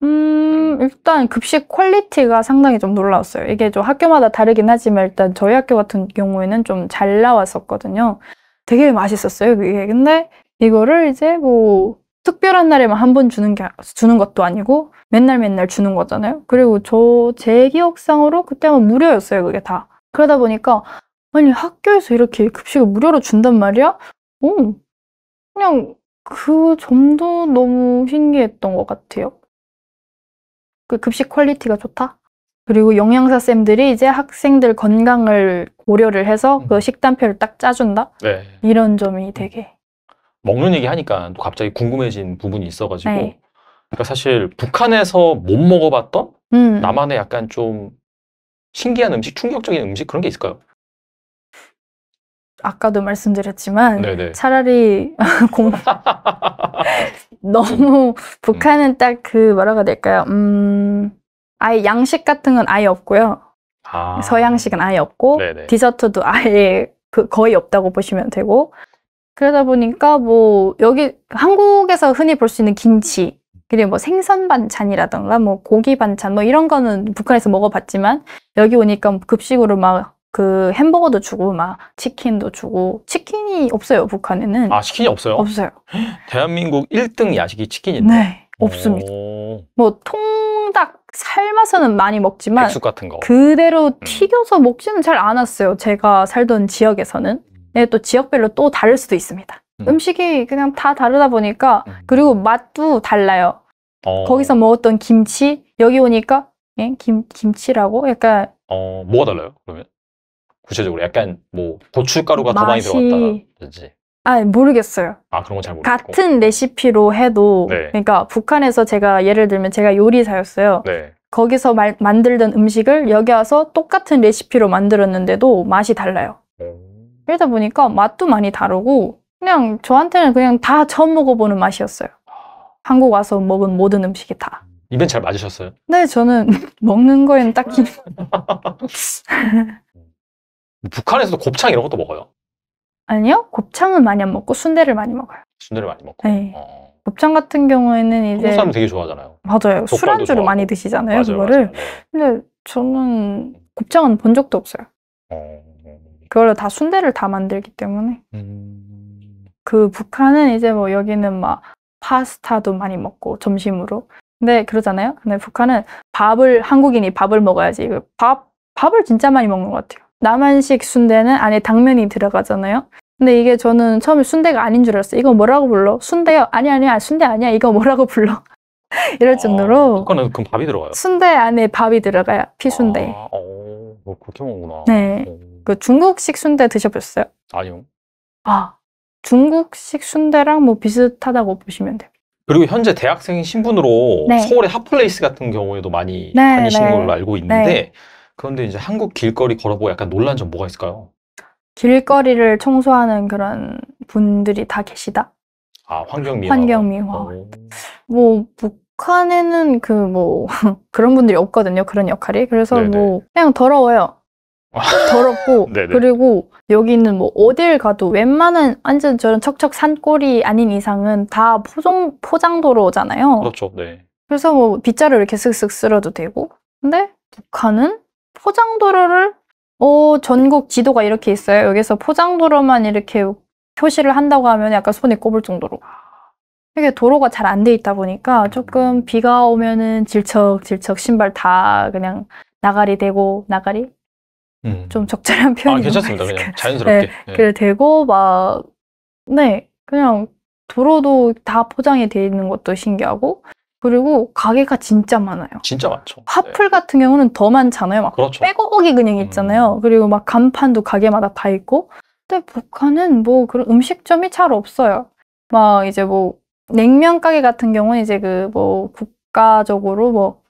음, 일단 급식 quality가 상당히 좀 놀라웠어요. 이게 좀 학교마다 다르긴 하지만 일단 저희 학교 같은 경우에는 좀 잘 나왔었거든요. 되게 맛있었어요, 그게. 근데 이거를 이제 뭐 특별한 날에만 한 번 주는 게 주는 것도 아니고 맨날 맨날 주는 거잖아요. 그리고 저 제 기억상으로 그때만 무료였어요. 그게 다. 그러다 보니까 아니 학교에서 이렇게 급식을 무료로 준단 말이야? 오, 그냥 그 점도 너무 신기했던 것 같아요. 그 급식 quality가 좋다. 그리고 영양사 쌤들이 이제 학생들 건강을 고려를 해서 그 음. 식단표를 딱 짜준다. 네. 이런 점이 되게 먹는 얘기 하니까 또 갑자기 궁금해진 부분이 있어가지고. 네. 그러니까 사실 북한에서 못 먹어봤던 음, 나만의 약간 좀 신기한 음식, 충격적인 음식 그런 게 있을까요? 아까도 말씀드렸지만 네네. 차라리 공 너무 북한은 딱 그 뭐라고 해야 될까요? 음, 아예 양식 같은 건 아예 없고요. 아. 서양식은 아예 없고 네네. 디저트도 아예 그 거의 없다고 보시면 되고 그러다 보니까 뭐 여기 한국에서 흔히 볼 수 있는 김치 그리고 뭐 생선 반찬이라던가 뭐 고기 반찬 뭐 이런 거는 북한에서 먹어봤지만 여기 오니까 급식으로 막 그 햄버거도 주고 막 치킨도 주고 치킨이 없어요 북한에는 아, 치킨이 없어요? 없어요 대한민국 1등 야식이 치킨인데. 네 없습니다 오, 뭐 통닭 삶아서는 많이 먹지만 백숙 같은 거. 그대로 튀겨서 먹지는 잘 않았어요. 제가 살던 지역에서는. 네, 또 지역별로 또 다를 수도 있습니다. 음. 음. 식이 그냥 다 다르다 보니까 음. 그리고 맛도 달라요. 어, 거기서 먹었던 김치 여기 오니까 예? 김 김치라고 약간 어, 뭐가 달라요? 그러면 구체적으로 약간 뭐 고춧가루가 더 많이 맛이- 들어갔다든지. 아 모르겠어요. 아 그런 건 잘 모르겠고. 같은 레시피로 해도 네. 그러니까 북한에서 제가 예를 들면 제가 요리사였어요. 네. 거기서 말- 만들던 음식을 여기 와서 똑같은 레시피로 만들었는데도 맛이 달라요. 오. 그러다 보니까 맛도 많이 다르고 그냥 저한테는 그냥 다 처음 먹어보는 맛이었어요. 한국 와서 먹은 모든 음식이 다. 입엔 잘 맞으셨어요? 네, 저는 먹는 거에는 딱히 북한에서도 곱창 이런 것도 먹어요? 아니요. 곱창은 많이 안 먹고 순대를 많이 먹어요. 순대를 많이 먹고. 네. 어. 곱창 같은 경우에는 한국 이제 사람 되게 좋아하잖아요. 맞아요. 좋아하고. 많이 드시잖아요, 맞아요, 그거를. 맞아요. 네. 근데 저는 곱창은 본 적도 없어요. 어. 그걸로 다 순대를 다 만들기 때문에. 음. 그 북한은 이제 뭐 여기는 막 파스타도 많이 먹고 점심으로. 근데 그러잖아요. 근데 북한은 밥을 한국인이 밥을 먹어야지. 그밥 밥을 진짜 많이 먹는 것 같아요. 남한식 순대는 안에 당면이 들어가잖아요. 근데 이게 저는 처음에 순대가 아닌 줄 알았어요. 이거 뭐라고 불러? 순대요? 아니 아니야 순대 아니야. 이거 뭐라고 불러? 이럴 정도로 아, 북한은 그럼 밥이 들어가요? 순대 안에 밥이 들어가요. 피순대. 아, 어, 뭐 그렇게 먹는구나. 네. 어. 그 중국식 순대 드셔보셨어요? 아니요. 아 중국식 순대랑 뭐 비슷하다고 보시면 돼요. 그리고 현재 대학생 신분으로 네. 서울의 hot place 같은 경우에도 많이 네, 다니시는 네. 걸로 알고 있는데 그런데 이제 한국 길거리 걸어보고 약간 놀란 점 뭐가 있을까요? 길거리를 청소하는 그런 분들이 다 계시다. 아 환경 미화. 환경 미화. 어. 뭐 북한에는 그 뭐 그런 분들이 없거든요. 그런 역할이. 그래서 네네. 뭐 그냥 더러워요. 더럽고. 그리고 여기는 뭐 어딜 가도 웬만한 완전 저런 척척 산골이 아닌 이상은 다 포장 포장도로잖아요. 그렇죠. 네. 그래서 뭐 빗자루 이렇게 쓱쓱 쓸어도 되고. 근데 북한은 포장도로를 어 전국 지도가 이렇게 있어요. 여기서 포장도로만 이렇게 표시를 한다고 하면 약간 손에 꼽을 정도로. 이게 도로가 잘 안 돼 있다 보니까 조금 비가 오면은 질척질척 신발 다 그냥 나가리 되고 나가리 음. 좀 적절한 아 표현이 괜찮습니다. 뭔가 그냥? 자연스럽게. 네. 그래 되고 막 네 그냥 도로도 다 포장이 돼 있는 것도 신기하고 그리고 가게가 진짜 많아요. 진짜 많죠. 네. 화플 같은 경우는 더 많잖아요. 막 그렇죠. 빼곡이 그냥 있잖아요. 그리고 막 간판도 가게마다 다 있고. 근데 북한은 뭐 그런 음식점이 잘 없어요. 막 이제 뭐 냉면 가게 같은 경우는 이제 그 뭐 국가적으로 뭐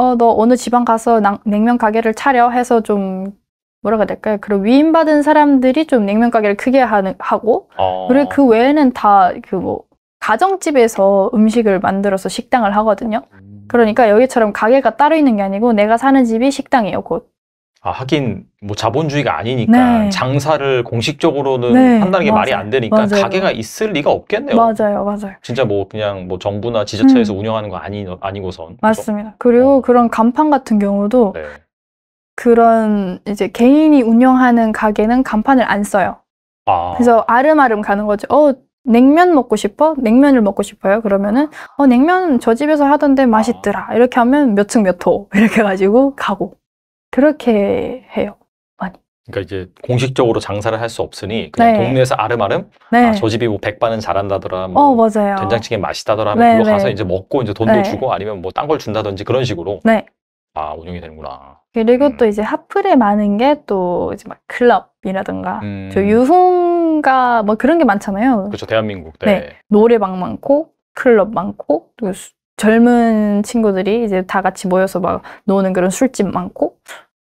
어 너 어느 지방 가서 낭- 냉면 가게를 차려 해서 좀 뭐라고 해야 될까요? 그런 위임받은 사람들이 좀 냉면 가게를 크게 하는 하고 어. 그리고 그 외에는 다 그 뭐 가정집에서 음식을 만들어서 식당을 하거든요. 음. 그러니까 여기처럼 가게가 따로 있는 게 아니고 내가 사는 집이 식당이에요, 곧. 아, 하긴 뭐 자본주의가 아니니까 네. 장사를 공식적으로는 네, 한다는 게 말이 맞아요. 안 되니까 맞아요. 가게가 있을 리가 없겠네요. 맞아요, 맞아요. 진짜 뭐 그냥 뭐 정부나 지자체에서 음. 운영하는 거 아니 아니고선. 맞습니다. 그리고 어. 그런 간판 같은 경우도 네. 그런 이제 개인이 운영하는 가게는 간판을 안 써요. 아. 그래서 아름아름 가는 거죠. 어, 냉면 먹고 싶어? 냉면을 먹고 싶어요? 그러면은 어 냉면 저 집에서 하던데 맛있더라. 이렇게 하면 몇 층 몇 호 이렇게 해가지고 가고 그렇게 해요. 그러니까 이제 공식적으로 장사를 할 수 없으니 그냥 네. 동네에서 아름아름 네. 아, 저 집이 뭐 백반은 잘한다더라, 뭐 어 맞아요. 된장찌개 맛있다더라 하면 네, 그거 가서 네. 이제 먹고 이제 돈도 네. 주고 아니면 뭐 딴 걸 준다든지 그런 식으로 네. 아 운영이 되는구나. 그리고 음. 또 이제 하플에 많은 게 또 이제 막 클럽이라든가 음. 저 유흥가 뭐 그런 게 많잖아요. 그렇죠 대한민국 때 네. 노래방 많고 클럽 많고 또 수- 젊은 친구들이 이제 다 같이 모여서 막 노는 그런 술집 많고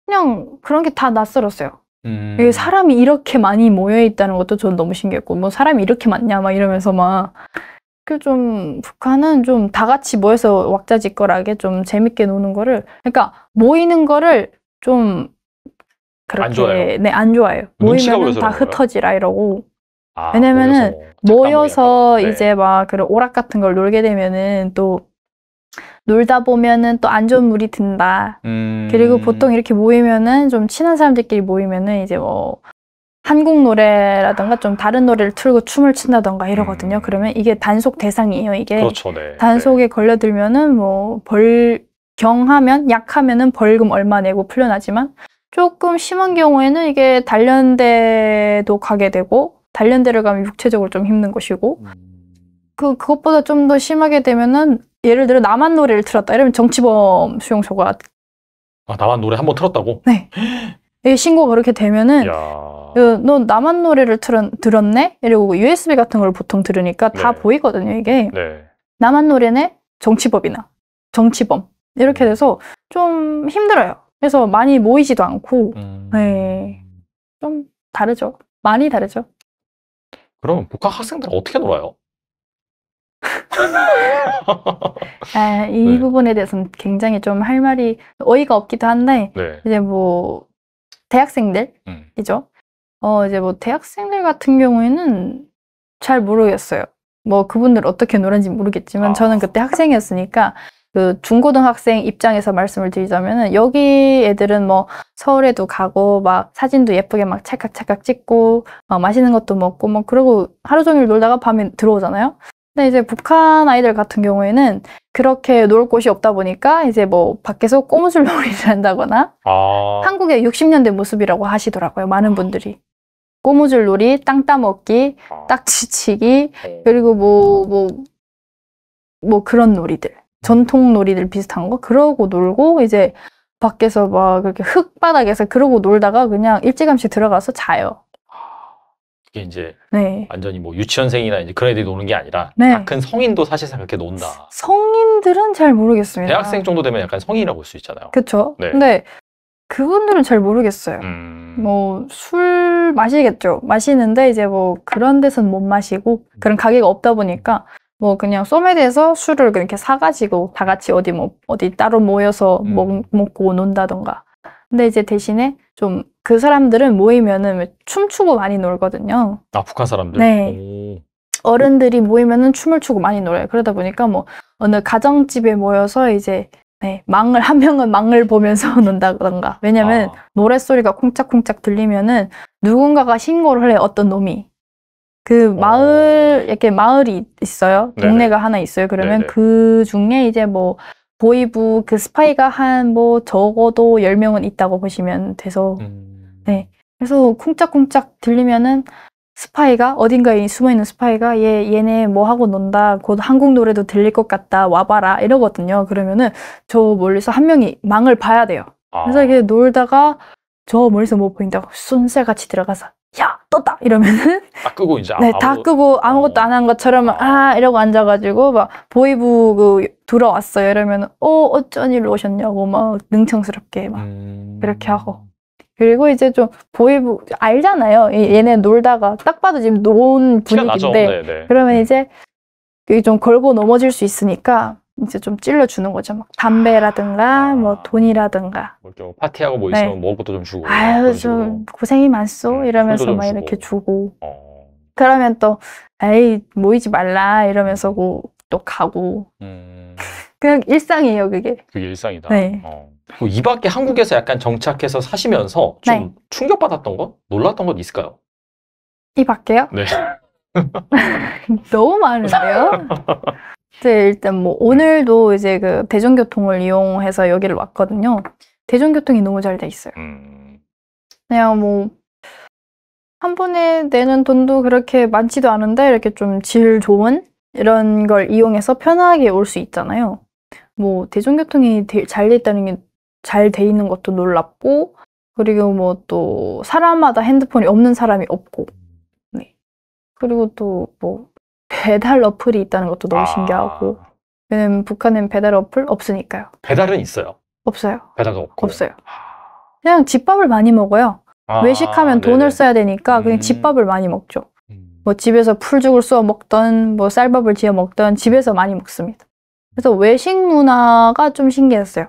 그냥 그런 게 다 낯설었어요. 음. 이게 사람이 이렇게 많이 모여 있다는 것도 저는 너무 신기했고 뭐 사람이 이렇게 많냐 막 이러면서 막 그 좀 북한은 좀 다 같이 모여서 왁자지껄하게 좀 재밌게 노는 거를 그러니까 모이는 거를 좀 그렇게 안 좋아해요? 네, 안 좋아해요. 보여서 다? 흩어지라 이러고 아, 왜냐면은 모여서 모여서 잠깐 이제 막 그런 오락 같은 걸 놀게 되면은 또 놀다 보면은 또 안 좋은 물이 든다. 음. 그리고 보통 이렇게 모이면은 좀 친한 사람들끼리 모이면은 이제 뭐 한국 노래라던가 좀 다른 노래를 틀고 춤을 춘다던가 이러거든요. 음. 그러면 이게 단속 대상이에요. 이게 그렇죠, 네. 단속에 걸려들면은 뭐 벌 경하면 약하면은 벌금 얼마 내고 풀려나지만 조금 심한 경우에는 이게 단련대도 가게 되고 단련대를 가면 육체적으로 좀 힘든 것이고 네. 음. 그 그것보다 좀 더 심하게 되면은 예를 들어 남한 노래를 틀었다 이러면 정치범 수용소가 아 나만 노래 한 번 틀었다고? 네 이게 신고가 그렇게 되면은 야. 그, 너 남한 노래를 틀었, 들었네? 이러고 USB 같은 걸 보통 들으니까 다 네. 보이거든요 이게 네. 남한 노래네 정치법이나 정치범 이렇게 돼서 좀 힘들어요. 그래서 많이 모이지도 않고 음. 네. 좀 다르죠. 많이 다르죠. 그럼 북한 학생들 은 어떻게 놀아요? 아, 이 네. 부분에 대해서는 굉장히 좀 할 말이 어이가 없기도 한데 네. 이제 뭐 대학생들이죠. 음. 어 이제 뭐 대학생들 같은 경우에는 잘 모르겠어요. 뭐 그분들 어떻게 놀았는지 모르겠지만 아. 저는 그때 학생이었으니까 그 중고등학생 입장에서 말씀을 드리자면은 여기 애들은 뭐 서울에도 가고 막 사진도 예쁘게 막 찰칵찰칵 찍고 막 맛있는 것도 먹고 뭐 그러고 하루 종일 놀다가 밤에 들어오잖아요. 근데 이제 북한 아이들 같은 경우에는 그렇게 놀 곳이 없다 보니까 이제 뭐 밖에서 꼬무술 놀이를 한다거나 아. 한국의 60년대 모습이라고 하시더라고요. 많은 분들이. 꼬무줄 놀이, 땅 따먹기, 아. 딱지치기, 그리고 뭐, 뭐, 뭐 그런 놀이들. 전통 놀이들 비슷한 거. 그러고 놀고, 이제 밖에서 막 그렇게 흙바닥에서 그러고 놀다가 그냥 일찌감치 들어가서 자요. 이게 이제 네. 완전히 뭐 유치원생이나 이제 그런 애들이 노는 게 아니라 네. 다 큰 성인도 사실상 그렇게 논다. 성인들은 잘 모르겠습니다. 대학생 정도 되면 약간 성인이라고 볼 수 있잖아요. 그쵸? 네. 근데 그분들은 잘 모르겠어요. 음. 뭐술 마시겠죠. 마시는데 이제 뭐 그런 데서는 못 마시고 그런 가게가 없다 보니까 뭐 그냥 소매대에서 술을 그렇게 사가지고 다 같이 어디 뭐 어디 따로 모여서 음. 먹, 먹고 논다던가. 근데 이제 대신에 좀 그 사람들은 모이면은 왜 춤추고 많이 놀거든요. 아 북한 사람들. 네. 오. 어른들이 모이면은 춤을 추고 많이 놀아요. 그러다 보니까 뭐 어느 가정집에 모여서 이제 네, 망을 한 명은 망을 보면서 논다던가. 왜냐면 아. 노랫소리가 쿵짝쿵짝 들리면은 누군가가 신고를 해 어떤 놈이 그 어. 마을 이렇게 마을이 있어요 네네. 동네가 하나 있어요 그러면 네네. 그 중에 이제 뭐 보위부 그 스파이가 한 뭐 적어도 10명은 있다고 보시면 돼서. 음. 네. 그래서 쿵짝쿵짝 들리면은 스파이가 어딘가에 숨어 있는 스파이가 얘 얘네 뭐 하고 논다. 곧 한국 노래도 들릴 것 같다. 와봐라. 이러거든요. 그러면은 저 멀리서 한 명이 망을 봐야 돼요. 아. 그래서 이게 놀다가 저 멀리서 뭐 보인다고? 쏜살같이 들어가서 야 떴다 이러면은 딱 끄고 이제 네, 아무- 다 끄고 아무것도 어. 안한 것처럼 아 이러고 앉아가지고 막 보이부 그 들어왔어요 이러면 어 어쩐 일로 오셨냐고 막 능청스럽게 막 음. 그렇게 하고. 그리고 이제 좀 보이부 알잖아요 이- 얘네 놀다가 딱 봐도 지금 논 나죠. 분위기인데 네, 네. 그러면 음. 이제 좀 걸고 넘어질 수 있으니까 이제 좀 찔러주는 거죠 막 담배라든가 뭐 아. 돈이라든가 뭐 이렇게 파티하고 뭐 네. 있으면 먹을 것도 좀 주고. 아유 좀 고생이 많소 음, 이러면서 막 주고. 이렇게 주고 어. 그러면 또 에이 모이지 말라 이러면서 고- 또 가고 음. 그냥 일상이에요 그게 그게 일상이다. 네. 어. 그이 밖에 한국에서 약간 정착해서 사시면서 좀 네. 충격받았던 것, 놀랐던 것 있을까요? 이 밖에요? 네. 너무 많은데요? 네, 일단 뭐 오늘도 이제 그 대중교통을 이용해서 여기를 왔거든요. 대중교통이 너무 잘 돼 있어요. 음, 그냥 뭐 한 번에 내는 돈도 그렇게 많지도 않은데 이렇게 좀 질 좋은 이런 걸 이용해서 편하게 올 수 있잖아요. 뭐 대중교통이 잘 돼 있다는 게 잘 돼 있는 것도 놀랍고 그리고 뭐 또 사람마다 핸드폰이 없는 사람이 없고 네. 그리고 또 뭐 배달 어플이 있다는 것도 너무 아, 신기하고 왜냐면 북한엔 배달 어플 없으니까요. 배달은 있어요. 없어요. 배달도 없고. 없어요. 그냥 집밥을 많이 먹어요. 아, 외식하면 돈을 네네. 써야 되니까 그냥 음. 집밥을 많이 먹죠. 음. 뭐 집에서 풀죽을 쏘아 먹던 뭐 쌀밥을 지어 먹던 집에서 많이 먹습니다. 그래서 외식 문화가 좀 신기했어요.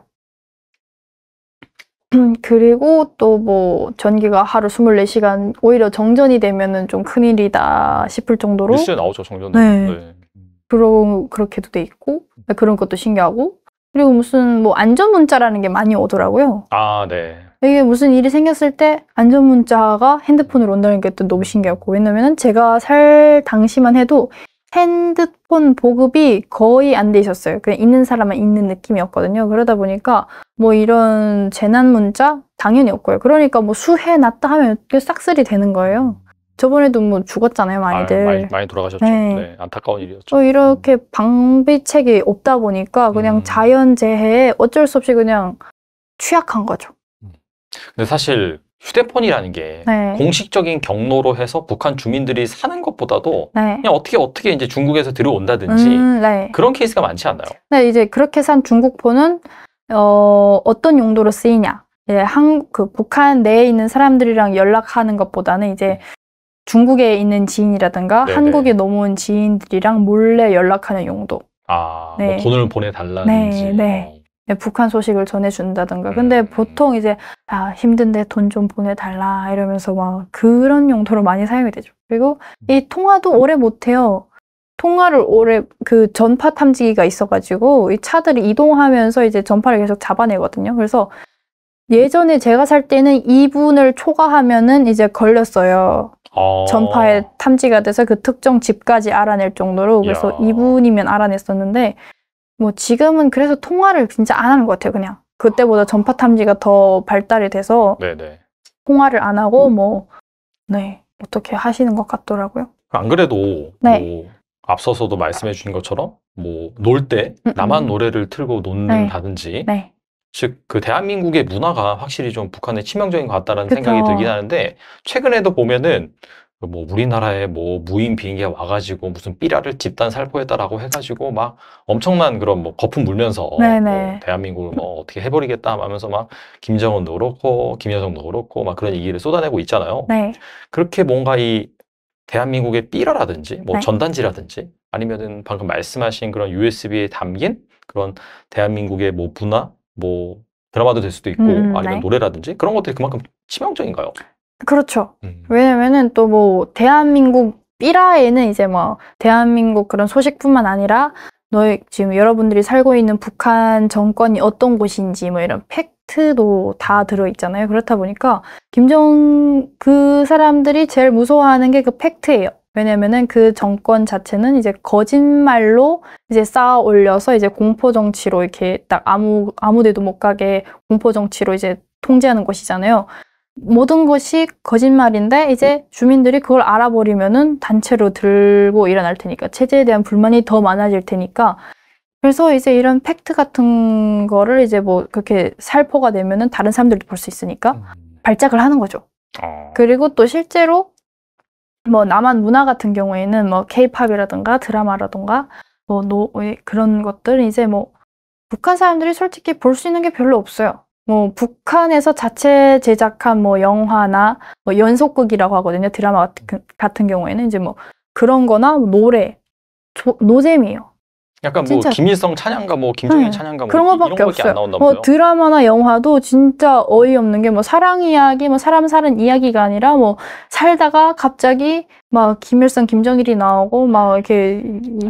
그리고 또 뭐 전기가 하루 24시간 오히려 정전이 되면은 좀 큰일이다 싶을 정도로 뉴스에 나오죠 정전은. 네. 네. 그런 그렇게도 돼 있고 그런 것도 신기하고 그리고 무슨 뭐 안전 문자라는 게 많이 오더라고요. 아 네. 이게 무슨 일이 생겼을 때 안전 문자가 핸드폰으로 온다는 게 또 너무 신기했고 왜냐면은 제가 살 당시만 해도 핸드폰 보급이 거의 안 돼 있었어요. 그냥 있는 사람만 있는 느낌이었거든요. 그러다 보니까 뭐 이런 재난 문자 당연히 없고요. 그러니까 뭐 수해 났다 하면 그 싹쓸이 되는 거예요. 저번에도 뭐 죽었잖아요, 많이들. 아, 많이, 많이 돌아가셨죠. 네. 네. 안타까운 일이었죠. 어, 이렇게 방비책이 없다 보니까 그냥 음. 자연재해에 어쩔 수 없이 그냥 취약한 거죠. 근데 사실 휴대폰이라는 게 네. 공식적인 경로로 해서 북한 주민들이 사는 것보다도 네. 그냥 어떻게 어떻게 이제 중국에서 들어온다든지 음, 네. 그런 케이스가 많지 않나요? 네, 이제 그렇게 산 중국폰은 어, 어떤 용도로 쓰이냐. 예, 한, 그 북한 내에 있는 사람들이랑 연락하는 것보다는 이제 중국에 있는 지인이라든가 네네. 한국에 넘어온 지인들이랑 몰래 연락하는 용도. 아, 네. 뭐 돈을 보내달라든지. 네, 네. 네, 북한 소식을 전해준다든가. 근데 음. 보통 이제, 아, 힘든데 돈 좀 보내달라. 이러면서 막 그런 용도로 많이 사용이 되죠. 그리고 이 통화도 오래 못해요. 통화를 오래, 그 전파 탐지기가 있어가지고 이 차들이 이동하면서 이제 전파를 계속 잡아내거든요. 그래서 예전에 제가 살 때는 2분을 초과하면은 이제 걸렸어요. 어. 전파에 탐지가 돼서 그 특정 집까지 알아낼 정도로 그래서 이야. 2분이면 알아냈었는데 뭐 지금은 그래서 통화를 진짜 안 하는 것 같아요 그냥 그때보다 전파 탐지가 더 발달이 돼서 네네. 통화를 안 하고 뭐 네 어떻게 하시는 것 같더라고요 안 그래도 네. 뭐 앞서서도 말씀해 주신 것처럼 뭐 놀때 음, 나만 음. 노래를 틀고 논다든지 네 즉 그 대한민국의 문화가 확실히 좀 북한에 치명적인 것 같다는 그쵸. 생각이 들긴 하는데 최근에도 보면은 그 뭐 우리나라에 뭐 무인 비행기가 와가지고 무슨 삐라를 집단 살포했다라고 해가지고 막 엄청난 그런 뭐 거품 물면서. 뭐 대한민국을 뭐 어떻게 해버리겠다 하면서 막 김정은도 그렇고 김여정도 그렇고 막 그런 얘기를 쏟아내고 있잖아요. 네. 그렇게 뭔가 이 대한민국의 삐라라든지 뭐 네. 전단지라든지 아니면은 방금 말씀하신 그런 USB에 담긴 그런 대한민국의 뭐 문화 뭐 드라마도 될 수도 있고 음, 아니면 네. 노래라든지 그런 것들이 그만큼 치명적인가요? 그렇죠 음. 왜냐면은 또 뭐 대한민국 삐라에는 이제 뭐 대한민국 그런 소식뿐만 아니라 너희 지금 여러분들이 살고 있는 북한 정권이 어떤 곳인지 뭐 이런 팩트도 다 들어 있잖아요. 그렇다 보니까 김정 그 사람들이 제일 무서워하는 게 그 팩트예요. 왜냐면은 그 정권 자체는 이제 거짓말로 이제 쌓아 올려서 이제 공포 정치로 이렇게 딱 아무 아무 데도 못 가게 공포 정치로 이제 통제하는 것이잖아요. 모든 것이 거짓말인데 이제 주민들이 그걸 알아버리면은 단체로 들고 일어날 테니까 체제에 대한 불만이 더 많아질 테니까 그래서 이제 이런 팩트 같은 거를 이제 뭐 그렇게 살포가 되면은 다른 사람들도 볼 수 있으니까 음. 발작을 하는 거죠. 어. 그리고 또 실제로 뭐 남한 문화 같은 경우에는 뭐 케이팝이라든가 드라마라든가 뭐 노, 그런 것들은 이제 뭐 북한 사람들이 솔직히 볼 수 있는 게 별로 없어요. 뭐 북한에서 자체 제작한 뭐 영화나 뭐 연속극이라고 하거든요. 드라마 같은, 같은 경우에는 이제 뭐 그런 거나 뭐 노래 조- 노잼이에요. 약간 뭐. 김일성 찬양가 뭐 김정일 네. 찬양가 뭐 그런 거밖에 없어요. 뭐 드라마나 영화도 진짜 어이없는 게 뭐 사랑 이야기, 뭐 사람 사는 이야기가 아니라 뭐 살다가 갑자기 막 김일성, 김정일이 나오고 막 이렇게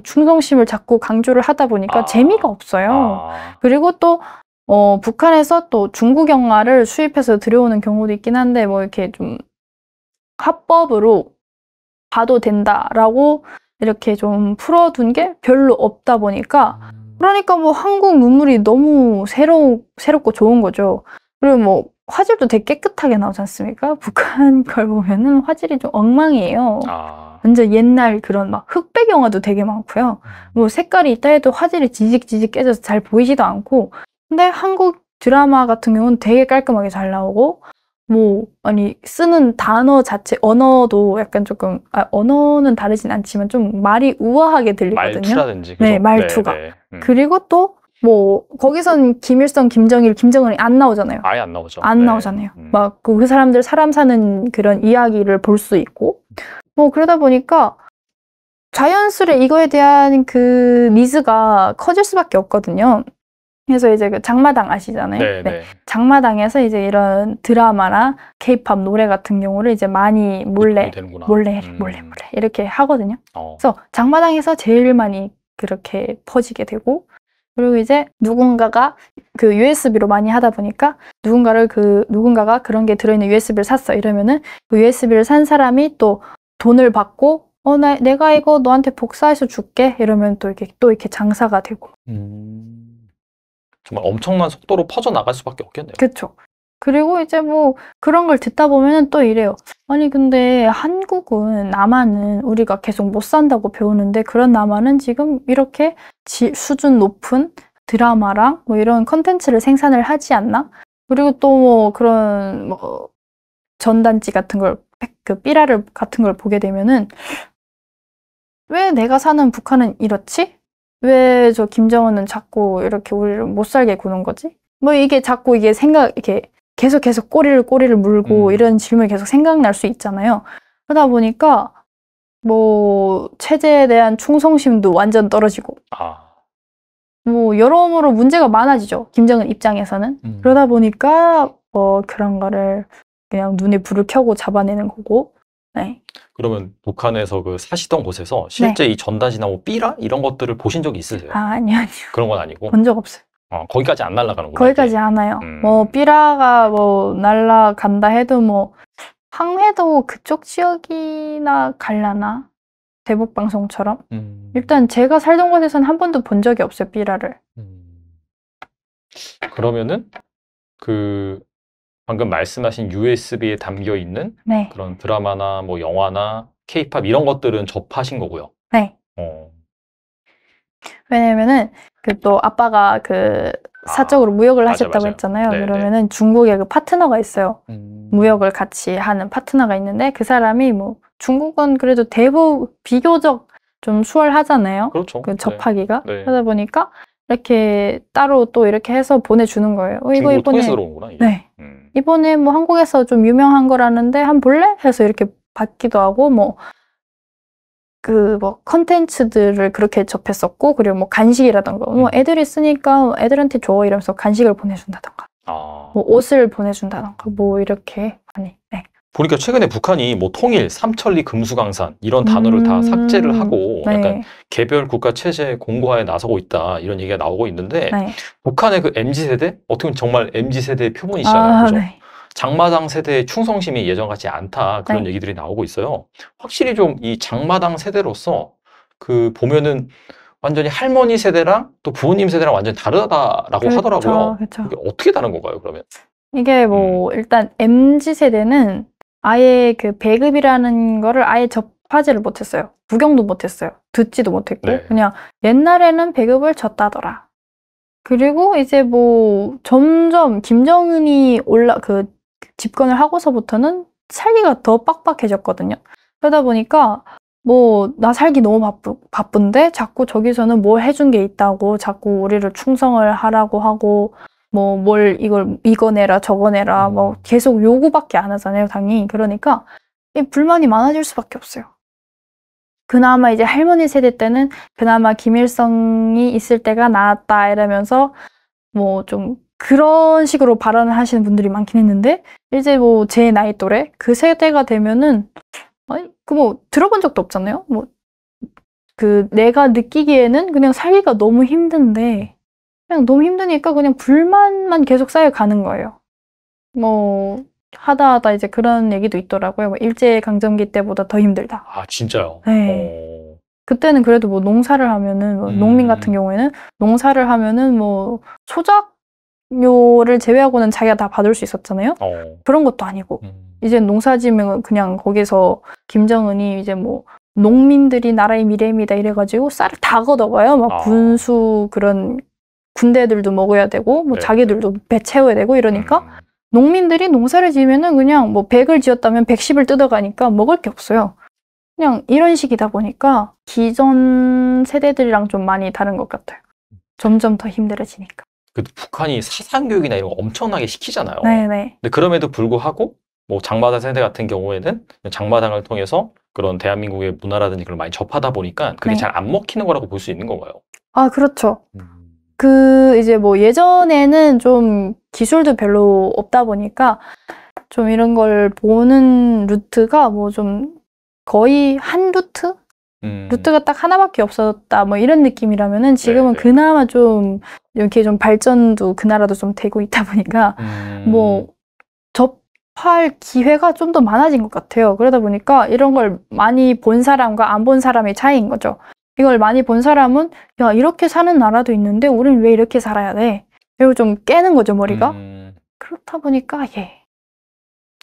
충성심을 자꾸 강조를 하다 보니까 아. 재미가 없어요. 아. 그리고 또 어, 북한에서 또 중국 영화를 수입해서 들여오는 경우도 있긴 한데 뭐 이렇게 좀 합법으로 봐도 된다라고 이렇게 좀 풀어둔 게 별로 없다 보니까 그러니까 뭐 한국 눈물이 너무 새로 새롭고 좋은 거죠. 그리고 뭐 화질도 되게 깨끗하게 나오지 않습니까? 북한 걸 보면은 화질이 좀 엉망이에요. 아, 완전 옛날 그런 막 흑백 영화도 되게 많고요. 뭐 색깔이 있다 해도 화질이 지직지직 깨져서 잘 보이지도 않고. 근데 한국 드라마 같은 경우는 되게 깔끔하게 잘 나오고, 뭐, 아니, 쓰는 단어 자체, 언어도 약간 조금, 아, 언어는 다르진 않지만 좀 말이 우아하게 들리거든요. 말투라든지 네, 그죠? 말투가. 네. 음. 그리고 또, 뭐, 거기선 김일성, 김정일, 김정은이 안 나오잖아요. 아예 안 나오죠. 안 네. 나오잖아요. 음. 막그 사람들 사람 사는 그런 이야기를 볼 수 있고 뭐 그러다 보니까 자연스레 이거에 대한 그 니즈가 커질 수밖에 없거든요. 그래서 이제 그 장마당 아시잖아요. 네, 네. 네. 장마당에서 이제 이런 드라마나 케이팝 노래 같은 경우를 이제 많이 몰래 되는구나. 몰래 음. 몰래 몰래 이렇게 하거든요. 어. 그래서 장마당에서 제일 많이 그렇게 퍼지게 되고 그리고 이제 누군가가 그 USB로 많이 하다 보니까 누군가를 그 누군가가 그런 게 들어있는 USB를 샀어 이러면은 그 USB를 산 사람이 또 돈을 받고 어 나 내가 이거 너한테 복사해서 줄게 이러면 또 이렇게 또 이렇게 장사가 되고 음. 정말 엄청난 속도로 퍼져 나갈 수밖에 없겠네요. 그쵸 그리고 이제 뭐 그런 걸 듣다 보면은 또 이래요 아니 근데 한국은 남한은 우리가 계속 못 산다고 배우는데 그런 남한은 지금 이렇게 지- 수준 높은 드라마랑 뭐 이런 컨텐츠를 생산을 하지 않나? 그리고 또 뭐 그런 뭐 전단지 같은 걸, 팩- 그 삐라를 같은 걸 보게 되면은 왜 내가 사는 북한은 이렇지? 왜 저 김정은은 자꾸 이렇게 우리를 못 살게 구는 거지? 뭐 이게 자꾸 이게 생각, 이렇게 계속 계속 꼬리를 꼬리를 물고 음. 이런 질문이 계속 생각날 수 있잖아요. 그러다 보니까 뭐 체제에 대한 충성심도 완전 떨어지고 아. 뭐 여러모로 문제가 많아지죠. 김정은 입장에서는. 음. 그러다 보니까 어 그런 거를 그냥 눈에 불을 켜고 잡아내는 거고. 네. 그러면 북한에서 그 사시던 곳에서 실제 이 전단지나 뭐 삐라 이런 것들을 보신 적이 있으세요? 아, 아니요, 아니요. 그런 건 아니고 본 적 없어요. 어, 거기까지 안 날아가는구나. 거기까지 이게. 않아요. 음. 뭐 삐라가 뭐 날라간다 해도 뭐 항해도 그쪽 지역이나 갈라나? 대북 방송처럼. 음. 일단 제가 살던 곳에서는 한 번도 본 적이 없어요, 삐라를. 음. 그러면은 그 방금 말씀하신 USB에 담겨 있는 네. 그런 드라마나 뭐 영화나 케이팝 이런 것들은 접하신 거고요. 네. 어. 왜냐면은 그 또 아빠가 그 아, 사적으로 무역을 맞아, 하셨다고 맞아요. 했잖아요. 네, 네. 그러면은 중국에 그 파트너가 있어요. 음. 무역을 같이 하는 파트너가 있는데 그 사람이 뭐 중국은 그래도 대부 비교적 좀 수월하잖아요. 그렇죠. 그 네. 접하기가. 네. 그러다 보니까 이렇게 따로 또 이렇게 해서 보내주는 거예요. 어, 이거 이번에 이게. 네 음. 이번에 뭐 한국에서 좀 유명한 거라는데 한번 볼래? 해서 이렇게 받기도 하고 뭐 그 뭐 컨텐츠들을 그렇게 접했었고 그리고 뭐 간식이라던가 뭐 음. 애들이 쓰니까 애들한테 줘 이러면서 간식을 보내준다던가 아. 뭐 옷을 보내준다던가 뭐 이렇게 많이 네. 보니까 최근에 북한이 뭐 통일, 삼천리 금수강산 이런 단어를 다 음, 삭제를 하고 네. 약간 개별 국가 체제 공고화에 나서고 있다 이런 얘기가 나오고 있는데 네. 북한의 그 MZ 세대 어떻게 보면 정말 MZ 세대의 표본이시잖아요. 아, 그죠? 네. 장마당 세대의 충성심이 예전 같지 않다 그런 네. 얘기들이 나오고 있어요. 확실히 좀 이 장마당 세대로서 그 보면은 완전히 할머니 세대랑 또 부모님 세대랑 완전히 다르다라고 하더라고요. 그렇죠. 어떻게 다른 건가요, 그러면? 이게 뭐 음. 일단 MZ 세대는 아예 그 배급이라는 거를 아예 접하지를 못했어요. 구경도 못했어요. 듣지도 못했고 네. 그냥 옛날에는 배급을 줬다더라. 그리고 이제 뭐 점점 김정은이 올라 그 집권을 하고서부터는 살기가 더 빡빡해졌거든요. 그러다 보니까 뭐 나 살기 너무 바쁘, 바쁜데 자꾸 저기서는 뭘 해준 게 있다고 자꾸 우리를 충성을 하라고 하고 뭐 뭘 이걸 이거 내라 저거 내라 음. 뭐 계속 요구밖에 안 하잖아요 당이 그러니까 이 불만이 많아질 수밖에 없어요. 그나마 이제 할머니 세대 때는 그나마 김일성이 있을 때가 나았다 이러면서 뭐 좀 그런 식으로 발언을 하시는 분들이 많긴 했는데 이제 뭐 제 나이 또래 그 세대가 되면은 아니 그 뭐 들어본 적도 없잖아요. 뭐 그 내가 느끼기에는 그냥 살기가 너무 힘든데 그냥 너무 힘드니까 그냥 불만만 계속 쌓여가는 거예요. 뭐 하다 하다 이제 그런 얘기도 있더라고요. 뭐 일제 강점기 때보다 더 힘들다. 아, 진짜요? 네. 어. 그때는 그래도 뭐 농사를 하면은 뭐 음. 농민 같은 경우에는 농사를 하면은 뭐 소작료를 제외하고는 자기가 다 받을 수 있었잖아요. 어. 그런 것도 아니고 음. 이제 농사지면 그냥 거기서 김정은이 이제 뭐 농민들이 나라의 미래입니다 이래가지고 쌀을 다 걷어가요. 막 아. 군수 그런 군대들도 먹어야 되고 뭐 네. 자기들도 배 채워야 되고 이러니까 음. 농민들이 농사를 지으면은 그냥 뭐 100을 지었다면 110을 뜯어가니까 먹을 게 없어요. 그냥 이런 식이다 보니까 기존 세대들이랑 좀 많이 다른 것 같아요. 점점 더 힘들어지니까. 그 북한이 사상 교육이나 이런 거 엄청나게 시키잖아요. 네네. 근데 그럼에도 불구하고 뭐 장마당 세대 같은 경우에는 장마당을 통해서 그런 대한민국의 문화라든지 그걸 많이 접하다 보니까 그게 네. 잘안 먹히는 거라고 볼 수 있는 건가요? 아, 그렇죠. 음. 그 이제 뭐 예전에는 좀 기술도 별로 없다 보니까 좀 이런 걸 보는 루트가 뭐 좀 거의 한 루트? 음. 루트가 딱 하나밖에 없었다 뭐 이런 느낌이라면은 지금은 네, 네. 그나마 좀 이렇게 좀 발전도 그 나라도 좀 되고 있다 보니까 음. 뭐 접할 기회가 좀 더 많아진 것 같아요. 그러다 보니까 이런 걸 많이 본 사람과 안 본 사람의 차이인 거죠. 이걸 많이 본 사람은 야 이렇게 사는 나라도 있는데 우린 왜 이렇게 살아야 돼? 이걸 좀 깨는 거죠 머리가. 음. 그렇다 보니까 예.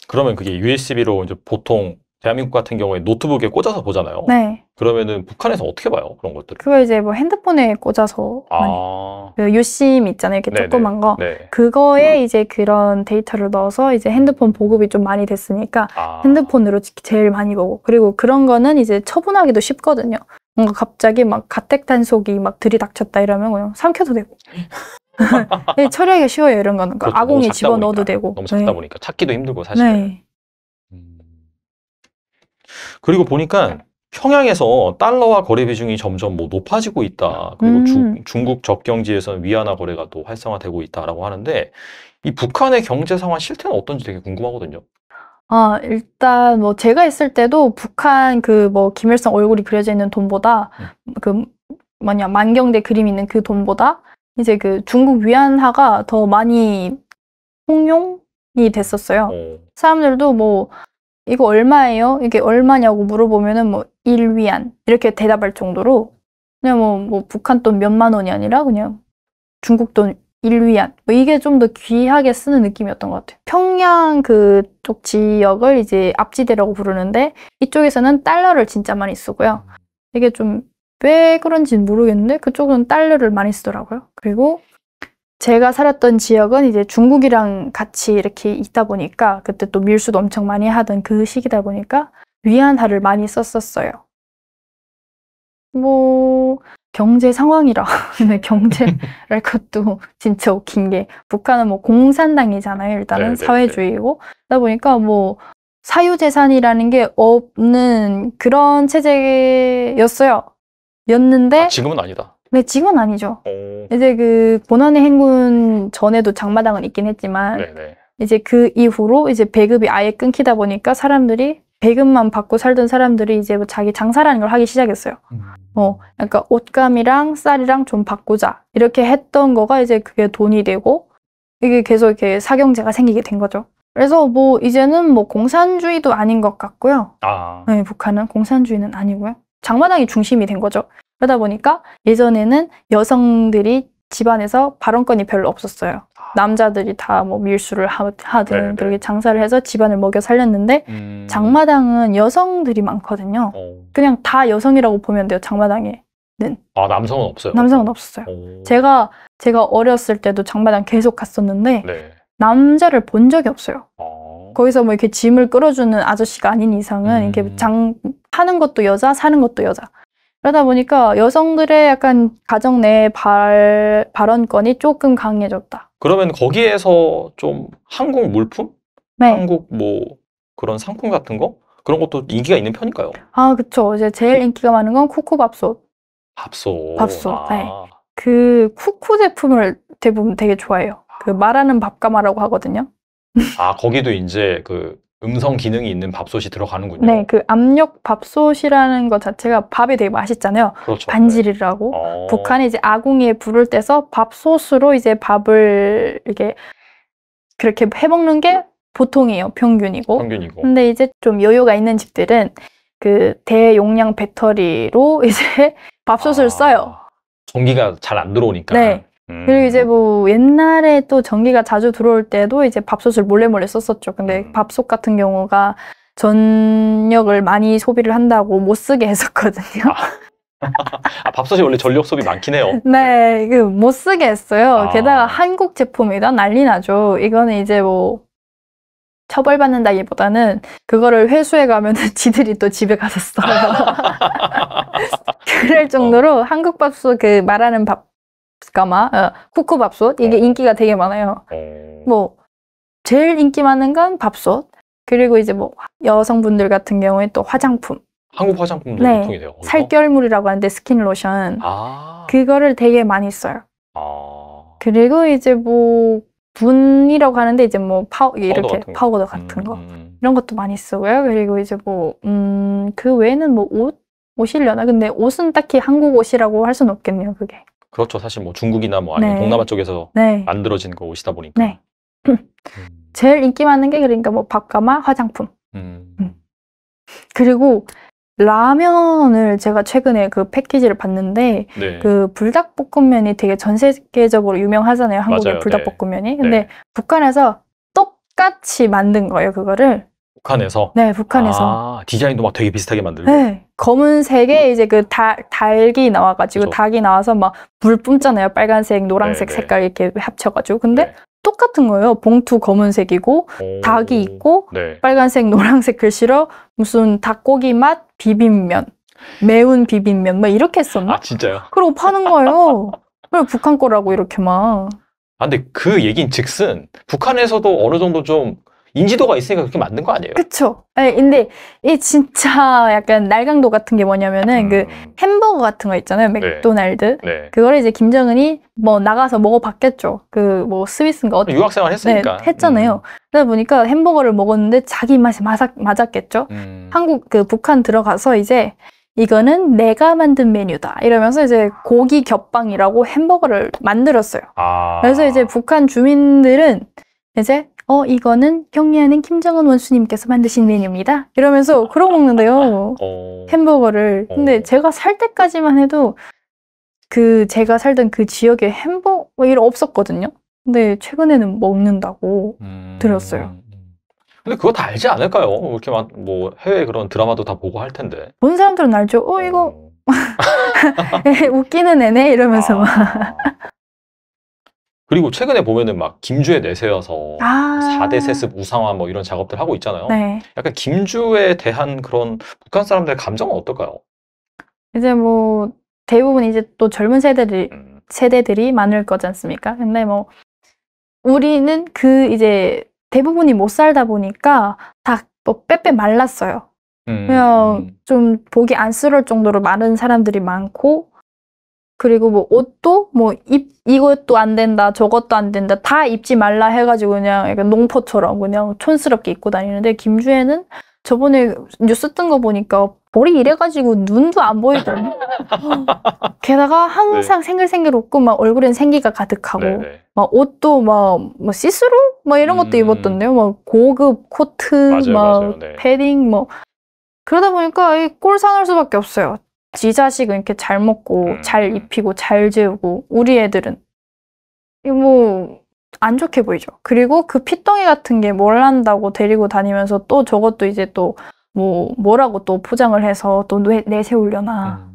그러면 그게 USB로 이제 보통 대한민국 같은 경우에 노트북에 꽂아서 보잖아요. 네. 그러면은 북한에서 어떻게 봐요? 그런 것들을? 그거 이제 뭐 핸드폰에 꽂아서 아. 그 유심 있잖아요. 이렇게 네네. 조그만 거. 네. 그거에 이제 그런 데이터를 넣어서 이제 핸드폰 보급이 좀 많이 됐으니까 아. 핸드폰으로 제일 많이 보고 그리고 그런 거는 이제 처분하기도 쉽거든요. 뭔가 갑자기 막 가택 단속이 막 들이닥쳤다 이러면 그냥 삼켜도 되고 네, 처리하기가 쉬워요 이런 거는 그렇죠. 너무 아궁이 작다 집어 넣어도. 되고 너무 작다 네. 보니까 찾기도 힘들고 사실. 네. 음. 그리고 보니까 평양에서 달러와 거래 비중이 점점 뭐 높아지고 있다. 그리고 음. 중, 중국 접경지에서는 위안화 거래가 또 활성화되고 있다라고 하는데 이 북한의 경제 상황 실태는 어떤지 되게 궁금하거든요. 아 일단 뭐 제가 있을 때도 북한 그 뭐 김일성 얼굴이 그려져 있는 돈보다 음. 그 뭐냐 만경대 그림 있는 그 돈보다 이제 그 중국 위안화가 더 많이 통용이 됐었어요. 어, 사람들도 뭐 이거 얼마예요? 이게 얼마냐고 물어보면은 뭐 1위안 이렇게 대답할 정도로 그냥 뭐, 뭐 북한 돈 몇만 원이 아니라 그냥 중국 돈 1위안 뭐 이게 좀 더 귀하게 쓰는 느낌이었던 것 같아요. 평양 그쪽 지역을 이제 앞지대라고 부르는데 이쪽에서는 달러를 진짜 많이 쓰고요. 이게 좀 왜 그런지는 모르겠는데 그쪽은 달러를 많이 쓰더라고요. 그리고 제가 살았던 지역은 이제 중국이랑 같이 이렇게 있다 보니까 그때 또 밀수도 엄청 많이 하던 그 시기다 보니까 위안화를 많이 썼었어요. 뭐 경제 상황이라 근데 경제랄 것도 진짜 웃긴 게 북한은 뭐 공산당이잖아요. 일단은 네, 네, 사회주의고 그러다 보니까 뭐 사유재산이라는 게 없는 그런 체제였어요. 였는데 아, 지금은 아니다. 네, 지금은 아니죠. 어, 이제 그 고난의 행군 전에도 장마당은 있긴 했지만 네네. 이제 그 이후로 이제 배급이 아예 끊기다 보니까 사람들이 배급만 받고 살던 사람들이 이제 뭐 자기 장사라는 걸 하기 시작했어요. 어, 그러니까 옷감이랑 쌀이랑 좀 바꾸자 이렇게 했던 거가 이제 그게 돈이 되고 이게 계속 이렇게 사경제가 생기게 된 거죠. 그래서 뭐 이제는 뭐 공산주의도 아닌 것 같고요. 아, 네, 북한은 공산주의는 아니고요. 장마당이 중심이 된 거죠. 그러다 보니까 예전에는 여성들이 집안에서 발언권이 별로 없었어요. 남자들이 다 뭐 밀수를 하- 하든 네네. 그렇게 장사를 해서 집안을 먹여 살렸는데 음, 장마당은 여성들이 많거든요. 어. 그냥 다 여성이라고 보면 돼요. 장마당에 아, 남성은 없어요. 남성은 없었어요. 오. 제가 제가 어렸을 때도 장마당 계속 갔었는데 네. 남자를 본 적이 없어요. 어. 거기서 뭐 이렇게 짐을 끌어주는 아저씨가 아닌 이상은 음. 이렇게 장 하는 것도 여자, 사는 것도 여자. 그러다 보니까 여성들의 약간 가정 내 발, 발언권이 조금 강해졌다. 그러면 거기에서 좀 한국 물품? 네. 한국 뭐 그런 상품 같은 거? 그런 것도 인기가 있는 편일까요? 아, 그쵸. 이제 제일 인기가 많은 건 쿠쿠 밥솥. 밥솥. 밥솥, 아. 네. 그 쿠쿠 제품을 대부분 되게 좋아해요. 그 말하는 밥가마라고 하거든요. 아, 거기도 이제 그 음성 기능이 있는 밥솥이 들어가는군요. 네, 그 압력 밥솥이라는 것 자체가 밥이 되게 맛있잖아요. 그렇죠. 네. 반질이라고. 어. 북한이 이제 아궁이에 불을 떼서 밥솥으로 이제 밥을 이렇게 그렇게 해 먹는 게 보통이에요. 평균이고. 평균이고. 근데 이제 좀 여유가 있는 집들은 그 대용량 배터리로 이제 밥솥을 아, 써요. 전기가 잘 안 들어오니까. 네. 음. 그리고 이제 뭐 옛날에 또 전기가 자주 들어올 때도 이제 밥솥을 몰래 몰래 썼었죠. 근데 음. 밥솥 같은 경우가 전력을 많이 소비를 한다고 못 쓰게 했었거든요. 아, 밥솥이 원래 전력 소비 많긴 해요. 네, 그 못 쓰게 했어요. 아. 게다가 한국 제품이다 난리 나죠. 이거는 이제 뭐 처벌받는다기보다는 그거를 회수해 가면은 지들이 또 집에 가서 써요. 그럴 정도로 한국 밥솥 그 말하는 밥 가마 어, 쿠쿠 밥솥 이게 어. 인기가 되게 많아요. 어. 뭐 제일 인기 많은 건 밥솥. 그리고 이제 뭐 여성분들 같은 경우에 또 화장품, 한국 화장품도 네. 유통이 돼요. 거기서? 살결물이라고 하는데 스킨 로션 아. 그거를 되게 많이 써요. 아. 그리고 이제 뭐 분이라고 하는데 이제 뭐 파우 이렇게 같은 거. 파우더 같은 음, 거 음. 이런 것도 많이 쓰고요. 그리고 이제 뭐 음 그 외에는 뭐 옷 옷이려나 근데 옷은 딱히 한국 옷이라고 할 수는 없겠네요. 그게 그렇죠. 사실 뭐 중국이나 뭐 아니면 네. 동남아 쪽에서 네 만들어진 거 옷이다 보니까. 네. 음. 제일 인기 많은 게 그러니까 뭐 밥가마 화장품 음. 음. 그리고 라면을 제가 최근에 그 패키지를 봤는데 네. 그 불닭볶음면이 되게 전 세계적으로 유명하잖아요. 한국의 맞아요. 불닭볶음면이. 근데 네. 북한에서 똑같이 만든 거예요. 그거를. 북한에서. 네, 북한에서. 아, 디자인도 막 되게 비슷하게 만들고. 네, 검은색에 이제 그 달, 닭이 나와가지고 그죠. 닭이 나와서 막불 뿜잖아요. 빨간색, 노란색 네, 네. 색깔 이렇게 합쳐가지고. 근데 네. 똑같은 거예요. 봉투 검은색이고 오. 닭이 있고 네. 빨간색, 노란색 글씨로 무슨 닭고기 맛 비빔면, 매운 비빔면 뭐 이렇게 했었나? 아, 진짜요? 그리고 파는 거예요. 그리고 북한 거라고 이렇게 막. 아, 근데 그 얘긴 즉슨 북한에서도 어느 정도 좀 인지도가 있으니까 그렇게 만든 거 아니에요? 그쵸? 네, 근데 이 진짜 약간 날강도 같은 게 뭐냐면은 그 음, 햄버거 같은 거 있잖아요. 맥도날드. 네. 그거를 이제 김정은이 뭐 나가서 먹어봤겠죠. 그 뭐 스위스인가 어떤 유학생활 했으니까. 네, 했잖아요. 그러다 보니까 햄버거를 먹었는데 자기 맛이 맞았, 맞았겠죠. 음. 음. 한국 그 북한 들어가서 이제 이거는 내가 만든 메뉴다 이러면서 이제 고기 겹빵이라고 햄버거를 만들었어요. 아. 그래서 이제 북한 주민들은 이제 어 이거는 경리하는 김정은 원수님께서 만드신 메뉴입니다. 이러면서 그러고 먹는데요. 어. 햄버거를. 근데 어. 제가 살 때까지만 해도 그 제가 살던 그 지역에 햄버거 일 없었거든요. 근데 최근에는 먹는다고. 음. 들었어요. 근데 그거 다 알지 않을까요? 이렇게 막 뭐 해외 그런 드라마도 다 보고 할 텐데. 본 사람들은 알죠. 어 이거 어. 웃기는 애네 이러면서 막. 아. 그리고 최근에 보면은 막 김주에 내세워서 아. 4대 세습 우상화 뭐 이런 작업들 하고 있잖아요. 네. 약간 김주에 대한 그런 북한 사람들의 감정은 어떨까요? 이제 뭐 대부분 이제 또 젊은 세대들이 음, 세대들이 많을 거지 않습니까? 근데 뭐 우리는 그 이제 대부분이 못 살다 보니까 다 뭐 빼빼 말랐어요. 음, 그냥 음. 좀 보기 안쓰러울 정도로 많은 사람들이 많고 그리고 뭐 옷도 뭐 입 이것도 안 된다 저것도 안 된다 다 입지 말라 해가지고 그냥 약간 농포처럼 그냥 촌스럽게 입고 다니는데 김주애는 저번에 뉴스 뜬 거 보니까 볼이 이래가지고 눈도 안 보이더니 게다가 항상 생글생글 웃고 막 얼굴엔 생기가 가득하고 네. 네네. 막 옷도 막 뭐 시스루 뭐 이런 것도 음. 입었던데요. 막 고급 코트, 맞아요, 막 맞아요. 네. 패딩 뭐 그러다 보니까 이꼴 상할 수밖에 없어요. 지 자식은 이렇게 잘 먹고 음. 잘 입히고 잘 재우고 우리 애들은 이거 뭐안 좋게 보이죠. 그리고 그 핏덩이 같은 게 뭘 한다고 데리고 다니면서 또 저것도 이제 또 뭐 뭐라고 또 포장을 해서 또 내, 내세우려나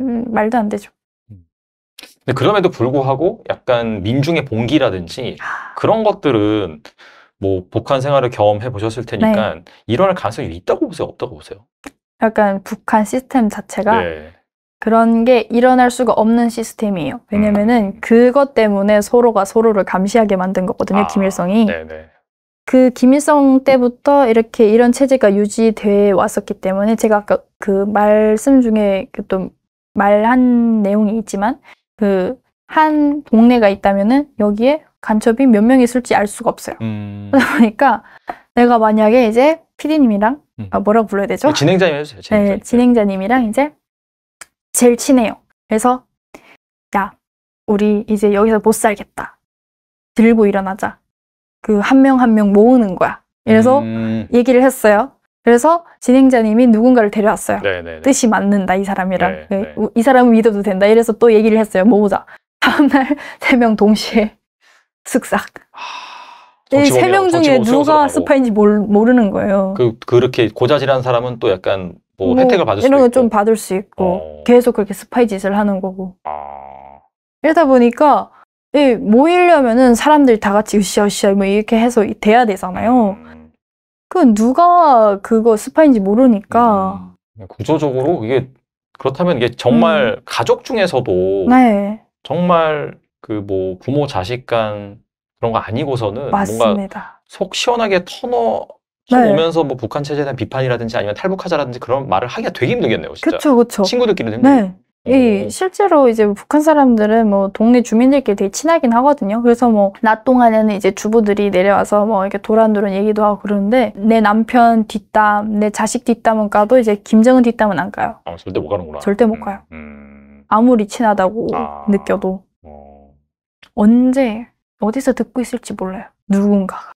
음. 음, 말도 안 되죠. 근데 그럼에도 불구하고 약간 민중의 봉기라든지 아. 그런 것들은 뭐 북한 생활을 경험해 보셨을 테니까 네. 일어날 가능성이 있다고 보세요? 없다고 보세요? 약간 북한 시스템 자체가 네. 그런 게 일어날 수가 없는 시스템이에요. 왜냐면은 그것 때문에 서로가 서로를 감시하게 만든 거거든요. 아, 김일성이. 네네. 그 김일성 때부터 이렇게 이런 체제가 유지돼 왔었기 때문에 제가 아까 그 말씀 중에 그또 말한 내용이 있지만 그 한 동네가 있다면은 여기에 간첩이 몇 명 있을지 알 수가 없어요. 음. 그러니까 내가 만약에 이제 PD님이랑 음. 아, 뭐라고 불러야 되죠? 진행자님 해주세요. 진행자. 네, 진행자님이랑 이제 제일 친해요. 그래서 야, 우리 이제 여기서 못 살겠다. 들고 일어나자. 그 한 명 한 명 모으는 거야. 이래서 음, 얘기를 했어요. 그래서 진행자님이 누군가를 데려왔어요. 네네. 뜻이 맞는다 이 사람이랑 네, 네, 네. 이 사람은 믿어도 된다. 이래서 또 얘기를 했어요. 모으자. 다음날 세 명 동시에 쓱싹. 세명 중에 누가 스파인지 몰, 모르는 거예요. 그 그렇게 고자질한 사람은 또 약간 뭐, 혜택을 받을 수도 이런. 거 좀 받을 수 있고 어. 계속 그렇게 스파이 짓을 하는 거고 아, 이러다 보니까 예, 모이려면은 사람들이 다 같이 으쌰으쌰 뭐 이렇게 해서 돼야 되잖아요. 음, 그 누가 그거 스파인지 모르니까 음. 구조적으로 이게 그렇다면 이게 정말 가족 중에서도 음. 네 정말 그 뭐 부모 자식 간 그런 거 아니고서는 뭔가 맞습니다. 속 시원하게 터너 네. 오면서 뭐 북한 체제에 대한 비판이라든지 아니면 탈북하자라든지 그런 말을 하기가 되게 힘들겠네요, 진짜. 그쵸 그쵸. 친구들끼리는. 네. 이 실제로 이제 북한 사람들은 뭐 동네 주민들끼리 되게 친하긴 하거든요. 그래서 뭐 낮 동안에는 이제 주부들이 내려와서 뭐 이렇게 도란도란 얘기도 하고 그러는데 내 남편 뒷담, 내 자식 뒷담은 까도 이제 김정은 뒷담은 안 까요. 아, 절대 못 가는구나. 절대 못 음, 가요. 음. 아무리 친하다고 아. 느껴도 어. 언제 어디서 듣고 있을지 몰라요. 누군가.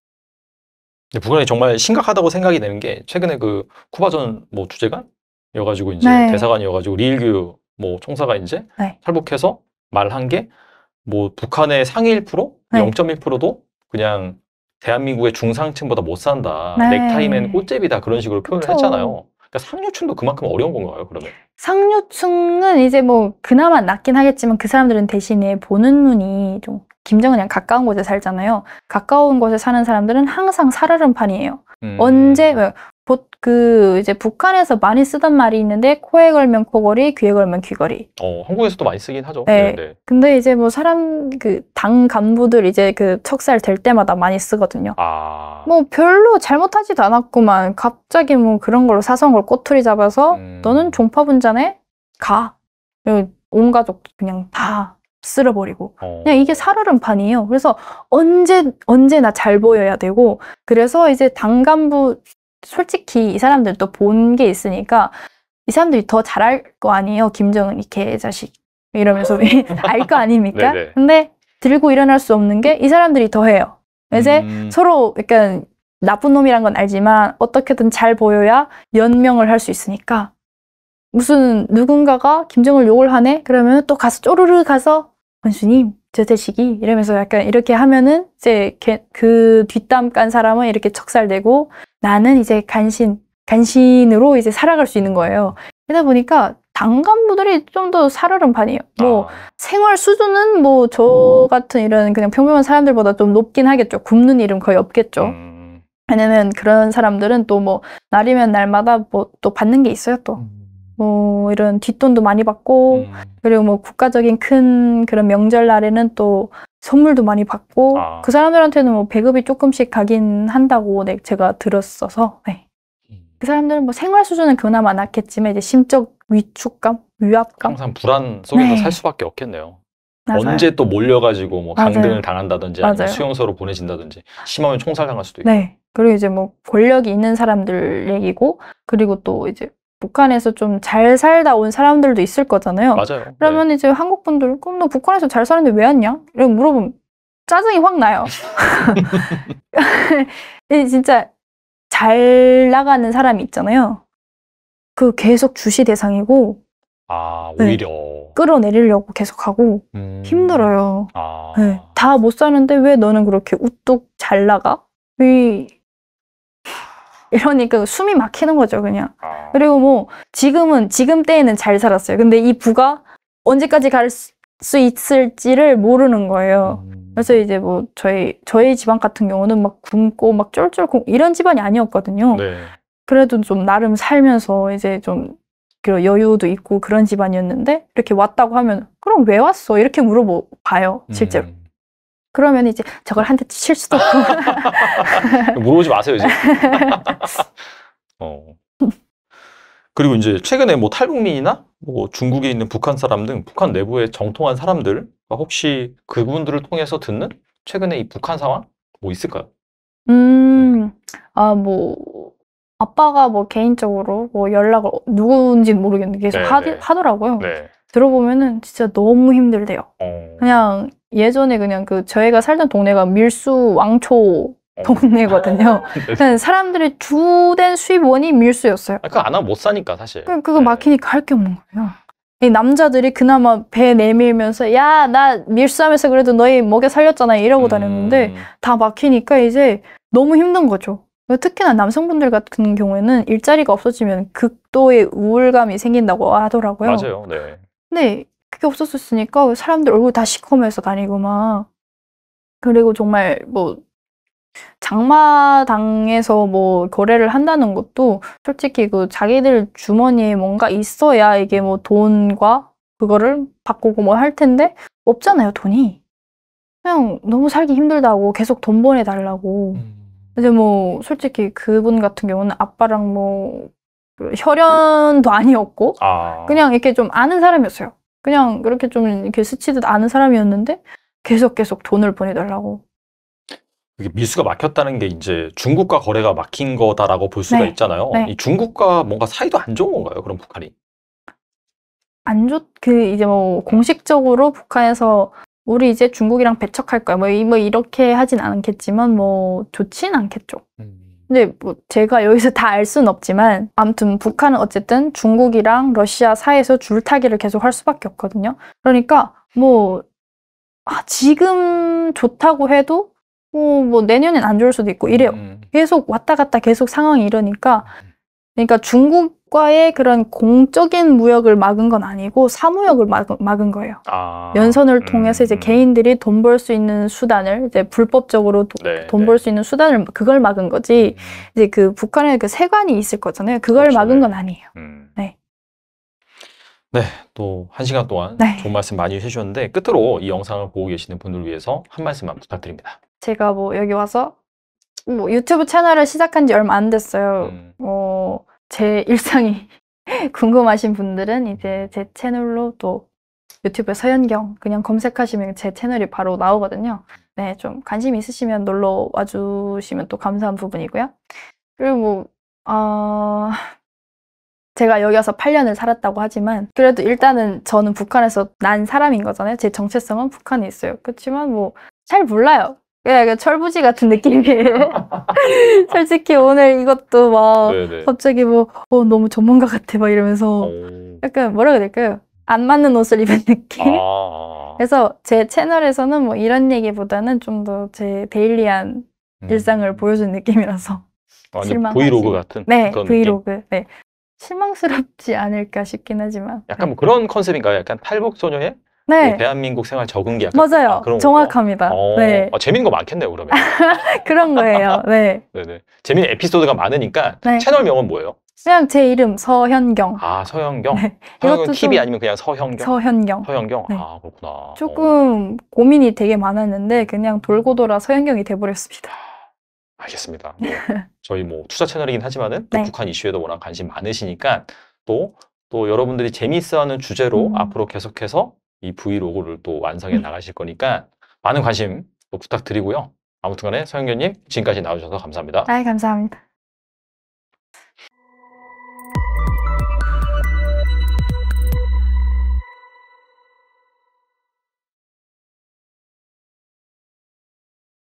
근데 북한이 정말 심각하다고 생각이 되는 게 최근에 그 쿠바전 뭐 주재관이어가지고 이제 네. 대사관이어가지고 리일규 뭐 총사가 이제 네. 탈북해서 말한 게 뭐 북한의 상위 1% 네. 0.1%도 그냥 대한민국의 중상층보다 못 산다. 네. 넥타이맨 꽃제비다 그런 식으로 표현을 그쵸. 했잖아요. 그러니까 상류층도 그만큼 어려운 건가요? 그러면? 상류층은 이제 뭐 그나마 낫긴 하겠지만 그 사람들은 대신에 보는 눈이 좀 김정은이랑 가까운 곳에 살잖아요. 가까운 곳에 사는 사람들은 항상 살얼음판이에요. 음. 언제 그 이제 북한에서 많이 쓰던 말이 있는데 코에 걸면 코걸이, 귀에 걸면 귀걸이. 어, 한국에서도 많이 쓰긴 하죠. 네. 네. 근데 이제 뭐 사람 그 당 간부들 이제 그 척살 될 때마다 많이 쓰거든요. 아. 뭐 별로 잘못하지도 않았구만. 갑자기 뭐 그런 걸로 사성을 꼬투리 잡아서 음. 너는 종파 분자네? 가. 온 가족 그냥 다 쓸어버리고. 어. 그냥 이게 살얼음판이에요. 그래서 언제 언제나 잘 보여야 되고 그래서 이제 당 간부 솔직히 이 사람들도 본 게 있으니까 이 사람들이 더 잘할 거 아니에요. 김정은 이 개자식 이러면서 알 거 아닙니까? 네네. 근데 들고 일어날 수 없는 게 이 사람들이 더 해요. 이제 음. 서로 약간 나쁜 놈이란 건 알지만 어떻게든 잘 보여야 연명을 할 수 있으니까 무슨 누군가가 김정을 욕을 하네 그러면 또 가서 쪼르르 가서 원수님 저 자식이 이러면서 약간 이렇게 하면은 이제 걔- 그 뒷담 깐 사람은 이렇게 척살되고 나는 이제 간신 간신으로 이제 살아갈 수 있는 거예요. 그러다 보니까 당 간부들이 좀 더 살얼음 판이에요. 뭐 아. 생활 수준은 뭐 저 같은 이런 그냥 평범한 사람들보다 좀 높긴 하겠죠. 굶는 일은 거의 없겠죠. 음. 왜냐면 그런 사람들은 또 뭐 날이면 날마다 뭐 또 받는 게 있어요. 또 뭐 이런 뒷돈도 많이 받고 음. 그리고 뭐 국가적인 큰 그런 명절 날에는 또 선물도 많이 받고 아. 그 사람들한테는 뭐 배급이 조금씩 가긴 한다고 네, 제가 들었어서 네. 그 사람들은 뭐 생활 수준은 그나마 낮겠지만 이제 심적 위축감, 위압감 항상 불안 속에서 네. 살 수밖에 없겠네요. 맞아요. 언제 또 몰려가지고 뭐 맞아요. 강등을 당한다든지 아니면 맞아요. 수용소로 보내진다든지 심하면 총살당할 수도 있고. 네. 그리고 이제 뭐 권력이 있는 사람들 얘기고 그리고 또 이제 북한에서 좀 잘 살다 온 사람들도 있을 거잖아요. 맞아요. 네. 그러면 이제 한국 분들 그럼 너 북한에서 잘 사는데 왜 왔냐? 이렇게 물어보면 짜증이 확 나요. 이 진짜 잘 나가는 사람이 있잖아요. 그 계속 주시 대상이고 아 네. 오히려 끌어내리려고 계속 하고 음. 힘들어요. 아. 네. 다 못 사는데 왜 너는 그렇게 우뚝 잘 나가? 이 이러니까 숨이 막히는 거죠, 그냥. 아. 그리고 뭐 지금은 지금 때에는 잘 살았어요. 근데 이 부가 언제까지 갈 수 있을지를 모르는 거예요. 음. 그래서 이제 뭐 저희 저희 집안 같은 경우는 막 굶고 막 쫄쫄 굶고 이런 집안이 아니었거든요. 네. 그래도 좀 나름 살면서 이제 좀그 여유도 있고 그런 집안이었는데 이렇게 왔다고 하면 그럼 왜 왔어? 이렇게 물어봐요 실제로. 음. 그러면 이제 저걸 한 대 칠 수도 없고. 물어보지 마세요 이제. 어. 그리고 이제 최근에 뭐 탈북민이나 뭐 중국에 있는 북한 사람 등 북한 내부에 정통한 사람들 혹시 그분들을 통해서 듣는 최근에 이 북한 상황 뭐 있을까요? 음, 아, 뭐, 아빠가 뭐 개인적으로 뭐 연락을 누군지는 모르겠는데 계속 네, 하, 네. 하더라고요. 네. 들어보면은 진짜 너무 힘들대요. 어. 그냥 예전에 그냥 그 저희가 살던 동네가 밀수 왕초 어. 동네거든요. 그냥 사람들의 주된 수입원이 밀수였어요. 아, 그거 안 하면 못 사니까 사실. 그, 그거 네. 막히니까 할 게 없는 거예요. 이 남자들이 그나마 배 내밀면서 야 나 밀수하면서 그래도 너희 먹여 살렸잖아 이러고 다녔는데 음, 다 막히니까 이제 너무 힘든 거죠. 특히나 남성분들 같은 경우에는 일자리가 없어지면 극도의 우울감이 생긴다고 하더라고요. 맞아요. 네. 근데 그게 없었으니까 사람들 얼굴 다 시커매서 다니고 막 그리고 정말 뭐 장마당에서 뭐 거래를 한다는 것도 솔직히 그 자기들 주머니에 뭔가 있어야 이게 뭐 돈과 그거를 바꾸고 뭐 할 텐데 없잖아요 돈이 그냥 너무 살기 힘들다고 계속 돈 보내달라고 음. 이제 뭐 솔직히 그분 같은 경우는 아빠랑 뭐그 혈연도 아니었고 아. 그냥 이렇게 좀 아는 사람이었어요. 그냥 그렇게 좀 이렇게 스치듯 아는 사람이었는데 계속 계속 돈을 보내달라고. 이게 밀수가 막혔다는 게 이제 중국과 거래가 막힌 거다라고 볼 수가 네. 있잖아요. 네. 이 중국과 뭔가 사이도 안 좋은 건가요? 그럼 북한이? 안 좋, 그 이제 뭐 공식적으로 북한에서 우리 이제 중국이랑 배척할 거야. 뭐, 이- 뭐 이렇게 하진 않겠지만 뭐 좋진 않겠죠. 근데 뭐 제가 여기서 다 알 수는 없지만 아무튼 북한은 어쨌든 중국이랑 러시아 사이에서 줄타기를 계속 할 수밖에 없거든요. 그러니까 뭐 아, 지금 좋다고 해도 뭐, 뭐 내년엔 안 좋을 수도 있고 이래요. 음. 계속 왔다 갔다 계속 상황이 이러니까 그러니까 중국과의 그런 공적인 무역을 막은 건 아니고 사무역을 막, 막은 거예요. 아. 연선을 통해서 이제 음. 개인들이 돈 벌 수 있는 수단을 이제 불법적으로 네, 돈 네. 벌수 있는 수단을 그걸 막은 거지. 음. 이제 그 북한에 그 세관이 있을 거잖아요. 그걸 그렇죠, 막은 네. 건 아니에요. 음. 네. 네, 또 한 시간 동안 네. 좋은 말씀 많이 해주셨는데 끝으로 이 영상을 보고 계시는 분들 위해서 한 말씀만 부탁드립니다. 제가 뭐 여기 와서 뭐 유튜브 채널을 시작한 지 얼마 안 됐어요. 음. 어, 제 일상이 궁금하신 분들은 이제 제 채널로 또 유튜브에 서연경 그냥 검색하시면 제 채널이 바로 나오거든요. 네, 좀 관심 있으시면 놀러 와주시면 또 감사한 부분이고요. 그리고 뭐, 어, 제가 여기 와서 8년을 살았다고 하지만 그래도 일단은 저는 북한에서 난 사람인 거잖아요. 제 정체성은 북한에 있어요. 그렇지만 뭐 잘 몰라요. 그냥 약간 철부지 같은 느낌이에요. 솔직히 오늘 이것도 막 네네. 갑자기 뭐 어, 너무 전문가 같아 막 이러면서 오. 약간 뭐라 해야 될까요? 안 맞는 옷을 입은 느낌? 아. 그래서 제 채널에서는 뭐 이런 얘기보다는 좀 더 제 데일리한 음. 일상을 보여준 느낌이라서 실망하지. 브이로그 같은 네 그런 느낌? 브이로그 네 실망스럽지 않을까 싶긴 하지만 약간 뭐 그런 컨셉인가요? 약간 탈북 소녀의 네뭐 대한민국 생활 적응기 약간 맞아요 아, 그런 정확합니다 어, 네 아, 재밌는 거 많겠네요 그러면. 그런 거예요 네 네네. 재밌는 에피소드가 많으니까 네. 채널 명은 뭐예요? 그냥 제 이름 서현경 아 서현경. 네. 서현경 TV 좀- 아니면 그냥 서현경? 서현경 서현경. 네. 아 그렇구나. 어. 조금 고민이 되게 많았는데 그냥 돌고 돌아 서현경이 돼버렸습니다 알겠습니다. 뭐 저희 뭐 투자 채널이긴 하지만은 또 네. 북한 이슈에도 워낙 관심 많으시니까 또 또 여러분들이 재미있어하는 주제로 음. 앞으로 계속해서 이 브이로그를 또 완성해 음. 나가실 거니까 많은 관심 또 부탁드리고요. 아무튼간에 서영교님 지금까지 나와주셔서 감사합니다. 아 감사합니다